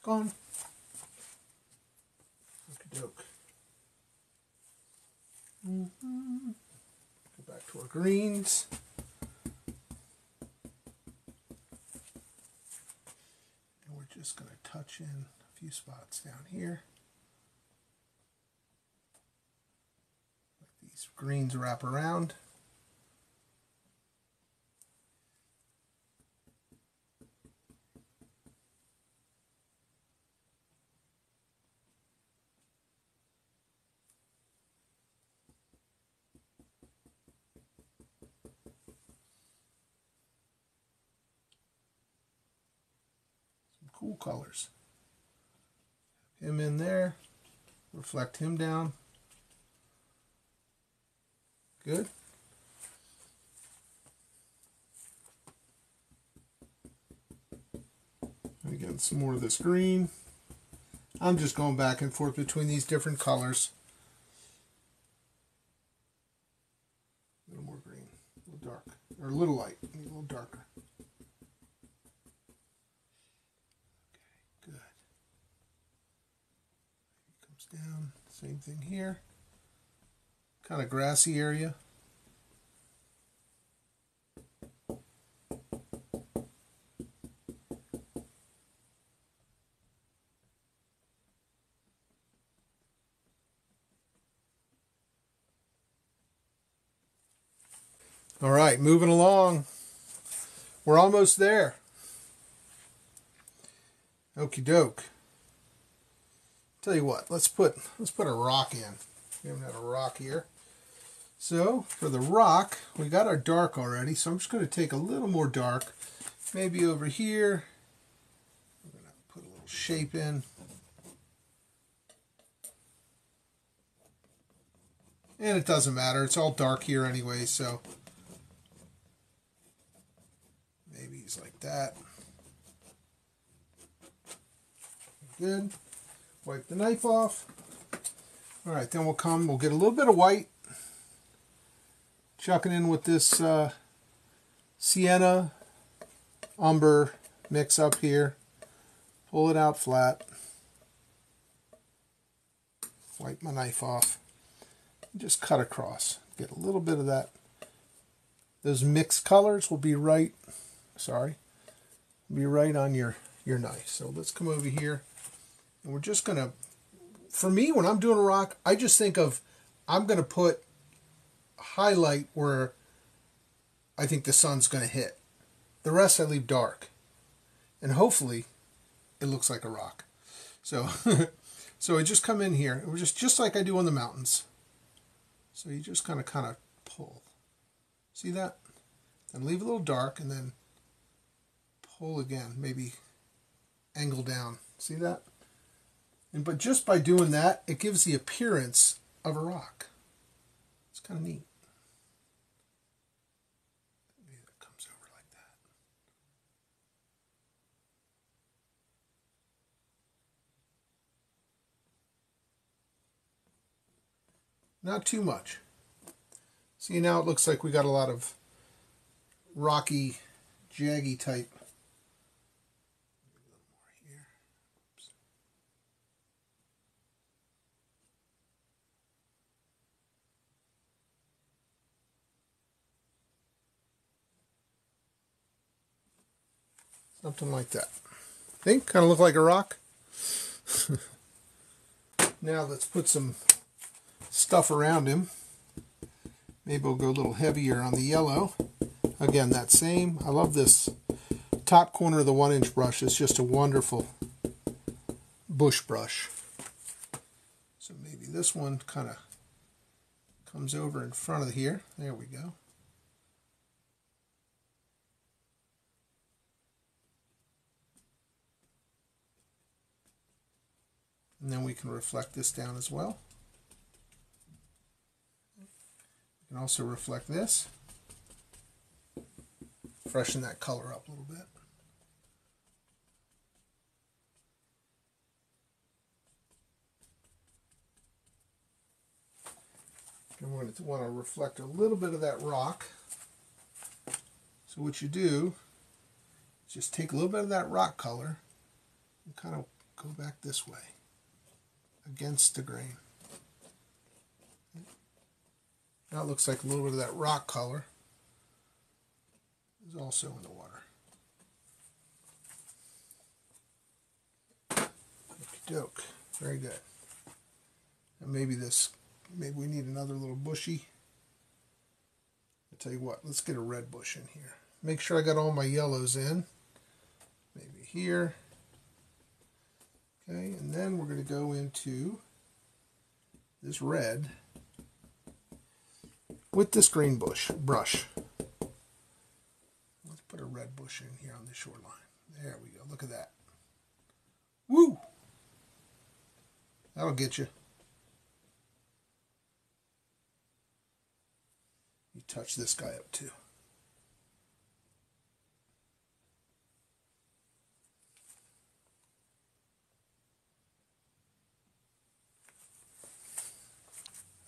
Gone doke. Mm -hmm. Go back to our greens. And we're just going to touch in a few spots down here. Let these greens wrap around. cool colors. Him in there, reflect him down. Good. And again, some more of this green. I'm just going back and forth between these different colors. A little more green, a little dark, or a little light, a little darker. Down. Same thing here. Kind of grassy area. All right, moving along. We're almost there. Okie doke. Tell you what, let's put let's put a rock in. We haven't had a rock here. So for the rock, we got our dark already. So I'm just going to take a little more dark, maybe over here. I'm going to put a little shape in. And it doesn't matter. It's all dark here anyway, so maybe he's like that. Good. Wipe the knife off. All right, then we'll come, we'll get a little bit of white. Chuck it in with this uh, sienna umber mix up here. Pull it out flat. Wipe my knife off. Just cut across. Get a little bit of that. Those mixed colors will be right, sorry, be right on your, your knife. So let's come over here. And we're just going to, for me, when I'm doing a rock, I just think of, I'm going to put highlight where I think the sun's going to hit. The rest I leave dark. And hopefully it looks like a rock. So, so I just come in here. It was just just like I do on the mountains. So you just kind of kind of pull. See that? And leave a little dark, and then pull again. Maybe angle down. See that? And but just by doing that, it gives the appearance of a rock. It's kind of neat. Not too much. See now it looks like we got a lot of rocky, jaggy type Something like that. Think? Kind of look like a rock? now let's put some stuff around him. Maybe we'll go a little heavier on the yellow. Again, that same. I love this top corner of the one inch brush. It's just a wonderful bush brush. So maybe this one kind of comes over in front of here. There we go. And then we can reflect this down as well. We can also reflect this. Freshen that color up a little bit. And we're going to want to reflect a little bit of that rock. So what you do is just take a little bit of that rock color and kind of go back this way against the grain. Now it looks like a little bit of that rock color is also in the water. doke. Very good. And maybe this, maybe we need another little bushy. I'll tell you what, let's get a red bush in here. Make sure I got all my yellows in. Maybe here. Okay, and then we're going to go into this red with this green bush brush. Let's put a red bush in here on the shoreline. There we go. Look at that. Woo! That'll get you. You touch this guy up too.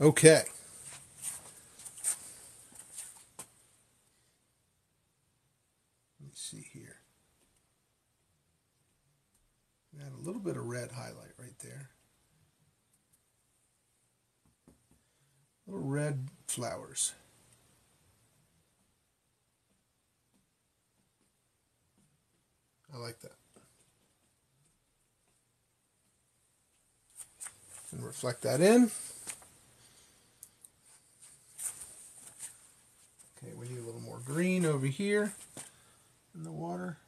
Okay. Let me see here. Add a little bit of red highlight right there. Little red flowers. I like that. And reflect that in. Okay, we need a little more green over here in the water.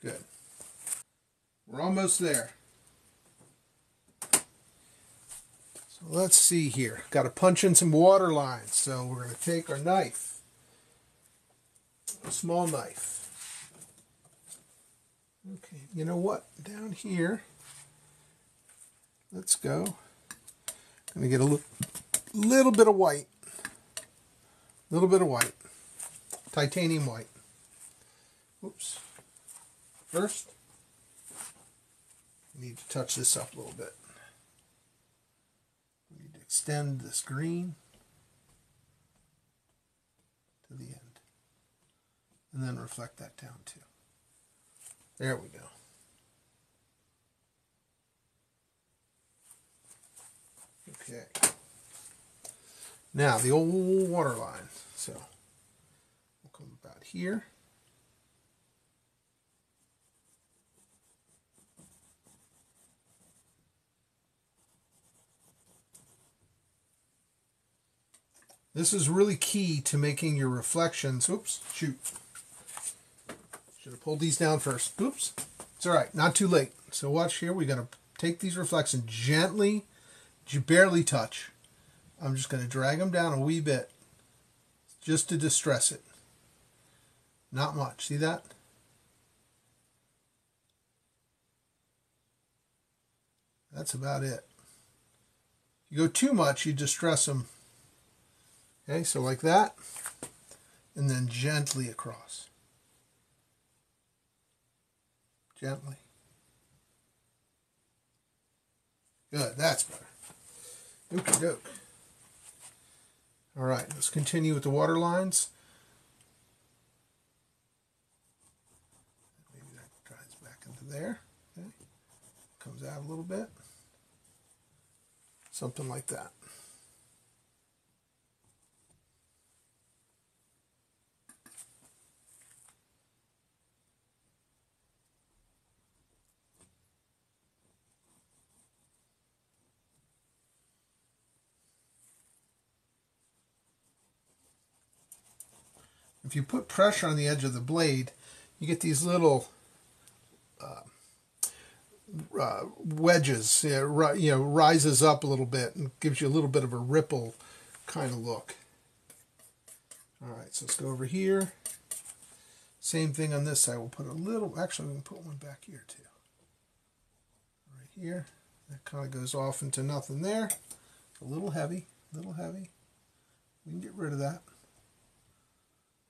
Good. We're almost there. Let's see here. Got to punch in some water lines. So we're going to take our knife, a small knife. Okay, you know what? Down here, let's go. I'm going to get a little, little bit of white. A little bit of white. Titanium white. Oops. First, need to touch this up a little bit extend the screen to the end. And then reflect that down too. There we go. Okay. Now the old water line. So we'll come about here. This is really key to making your reflections. Oops, shoot. Should have pulled these down first. Oops. It's all right, not too late. So watch here. We're going to take these reflections gently, barely touch. I'm just going to drag them down a wee bit just to distress it. Not much. See that? That's about it. You go too much, you distress them. Okay, so like that, and then gently across. Gently. Good, that's better. Okie doke. All right, let's continue with the water lines. Maybe that dries back into there. Okay. Comes out a little bit. Something like that. If you put pressure on the edge of the blade, you get these little uh, uh, wedges. Know, you know, rises up a little bit and gives you a little bit of a ripple kind of look. All right, so let's go over here. Same thing on this side. We'll put a little, actually, we can put one back here too. Right here. That kind of goes off into nothing there. A little heavy, a little heavy. We can get rid of that.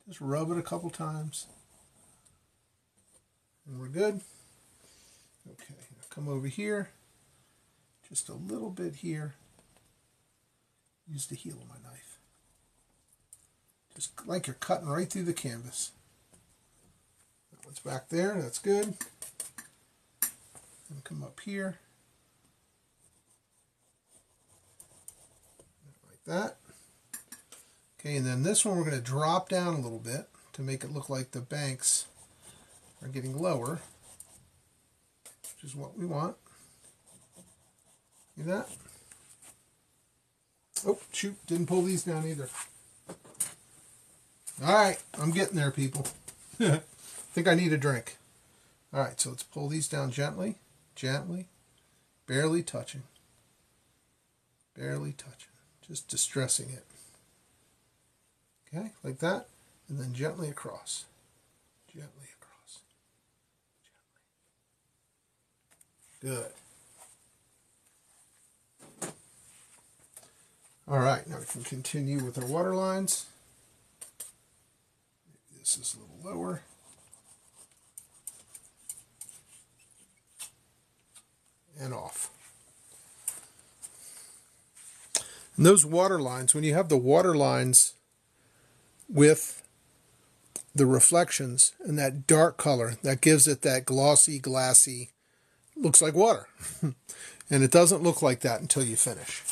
Just rub it a couple times. And we're good. Okay, come over here. Just a little bit here. Use the heel of my knife. Just like you're cutting right through the canvas. That one's back there. That's good. And come up here. Like that. Okay, and then this one we're going to drop down a little bit to make it look like the banks are getting lower, which is what we want. See that? Oh, shoot, didn't pull these down either. All right, I'm getting there, people. I think I need a drink. All right, so let's pull these down gently, gently, barely touching, barely touching, just distressing it. Okay, like that, and then gently across. Gently across. Gently. Good. All right, now we can continue with our water lines. Maybe this is a little lower. And off. And those water lines, when you have the water lines with the reflections and that dark color that gives it that glossy, glassy, looks like water. and it doesn't look like that until you finish.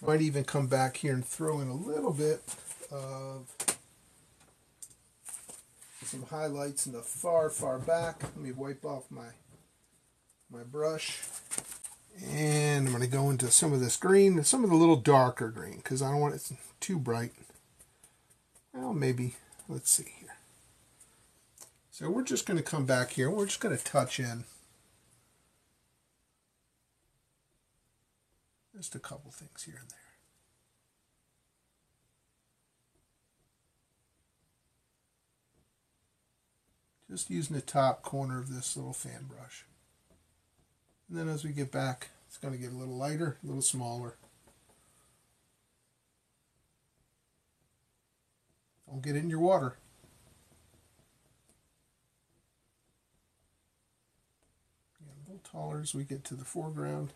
Might even come back here and throw in a little bit of some highlights in the far, far back. Let me wipe off my my brush. And I'm going to go into some of this green, some of the little darker green, because I don't want it too bright. Well, maybe, let's see here. So we're just going to come back here. We're just going to touch in just a couple things here and there. Just using the top corner of this little fan brush. And then as we get back, it's going to get a little lighter, a little smaller. Don't get in your water. a little taller as we get to the foreground.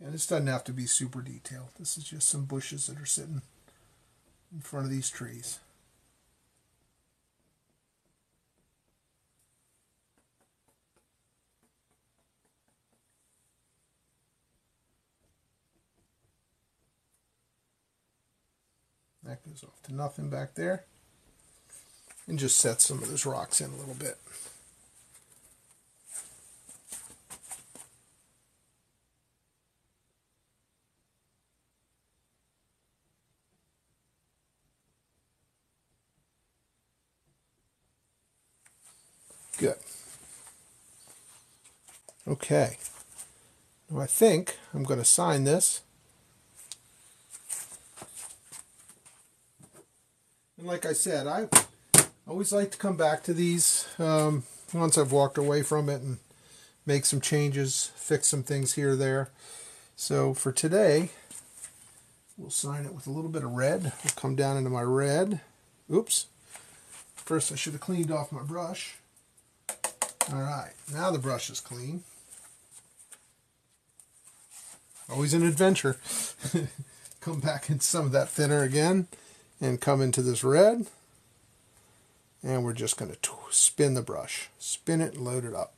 And this doesn't have to be super detailed. This is just some bushes that are sitting in front of these trees. That goes off to nothing back there. and just set some of those rocks in a little bit. Good. Okay. Now I think I'm going to sign this. And like I said, I always like to come back to these um, once I've walked away from it and make some changes, fix some things here or there. So for today, we'll sign it with a little bit of red. We'll come down into my red. Oops. First I should have cleaned off my brush. All right, now the brush is clean. Always an adventure. come back in some of that thinner again and come into this red. And we're just going to spin the brush. Spin it and load it up.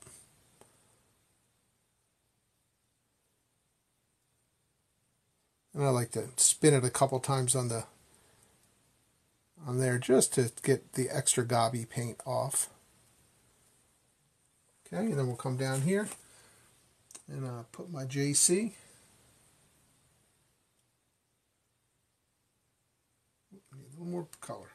And I like to spin it a couple times on the on there just to get the extra gobby paint off. Okay and then we'll come down here and uh, put my JC more color.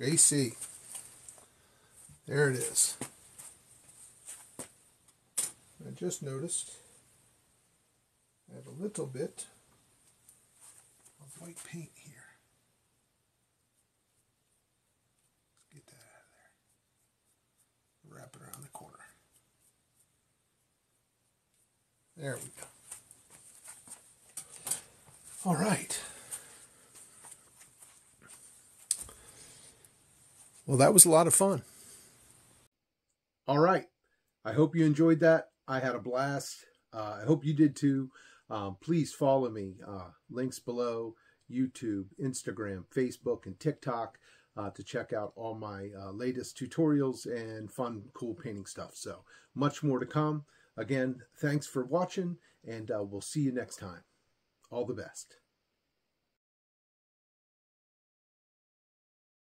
JC. There it is. I just noticed I have a little bit white paint here. Get that out of there. Wrap it around the corner. There we go. All right. Well, that was a lot of fun. All right. I hope you enjoyed that. I had a blast. Uh, I hope you did too. Um, please follow me. Uh, links below YouTube, Instagram, Facebook, and TikTok uh, to check out all my uh, latest tutorials and fun, cool painting stuff. So much more to come. Again, thanks for watching, and uh, we'll see you next time. All the best.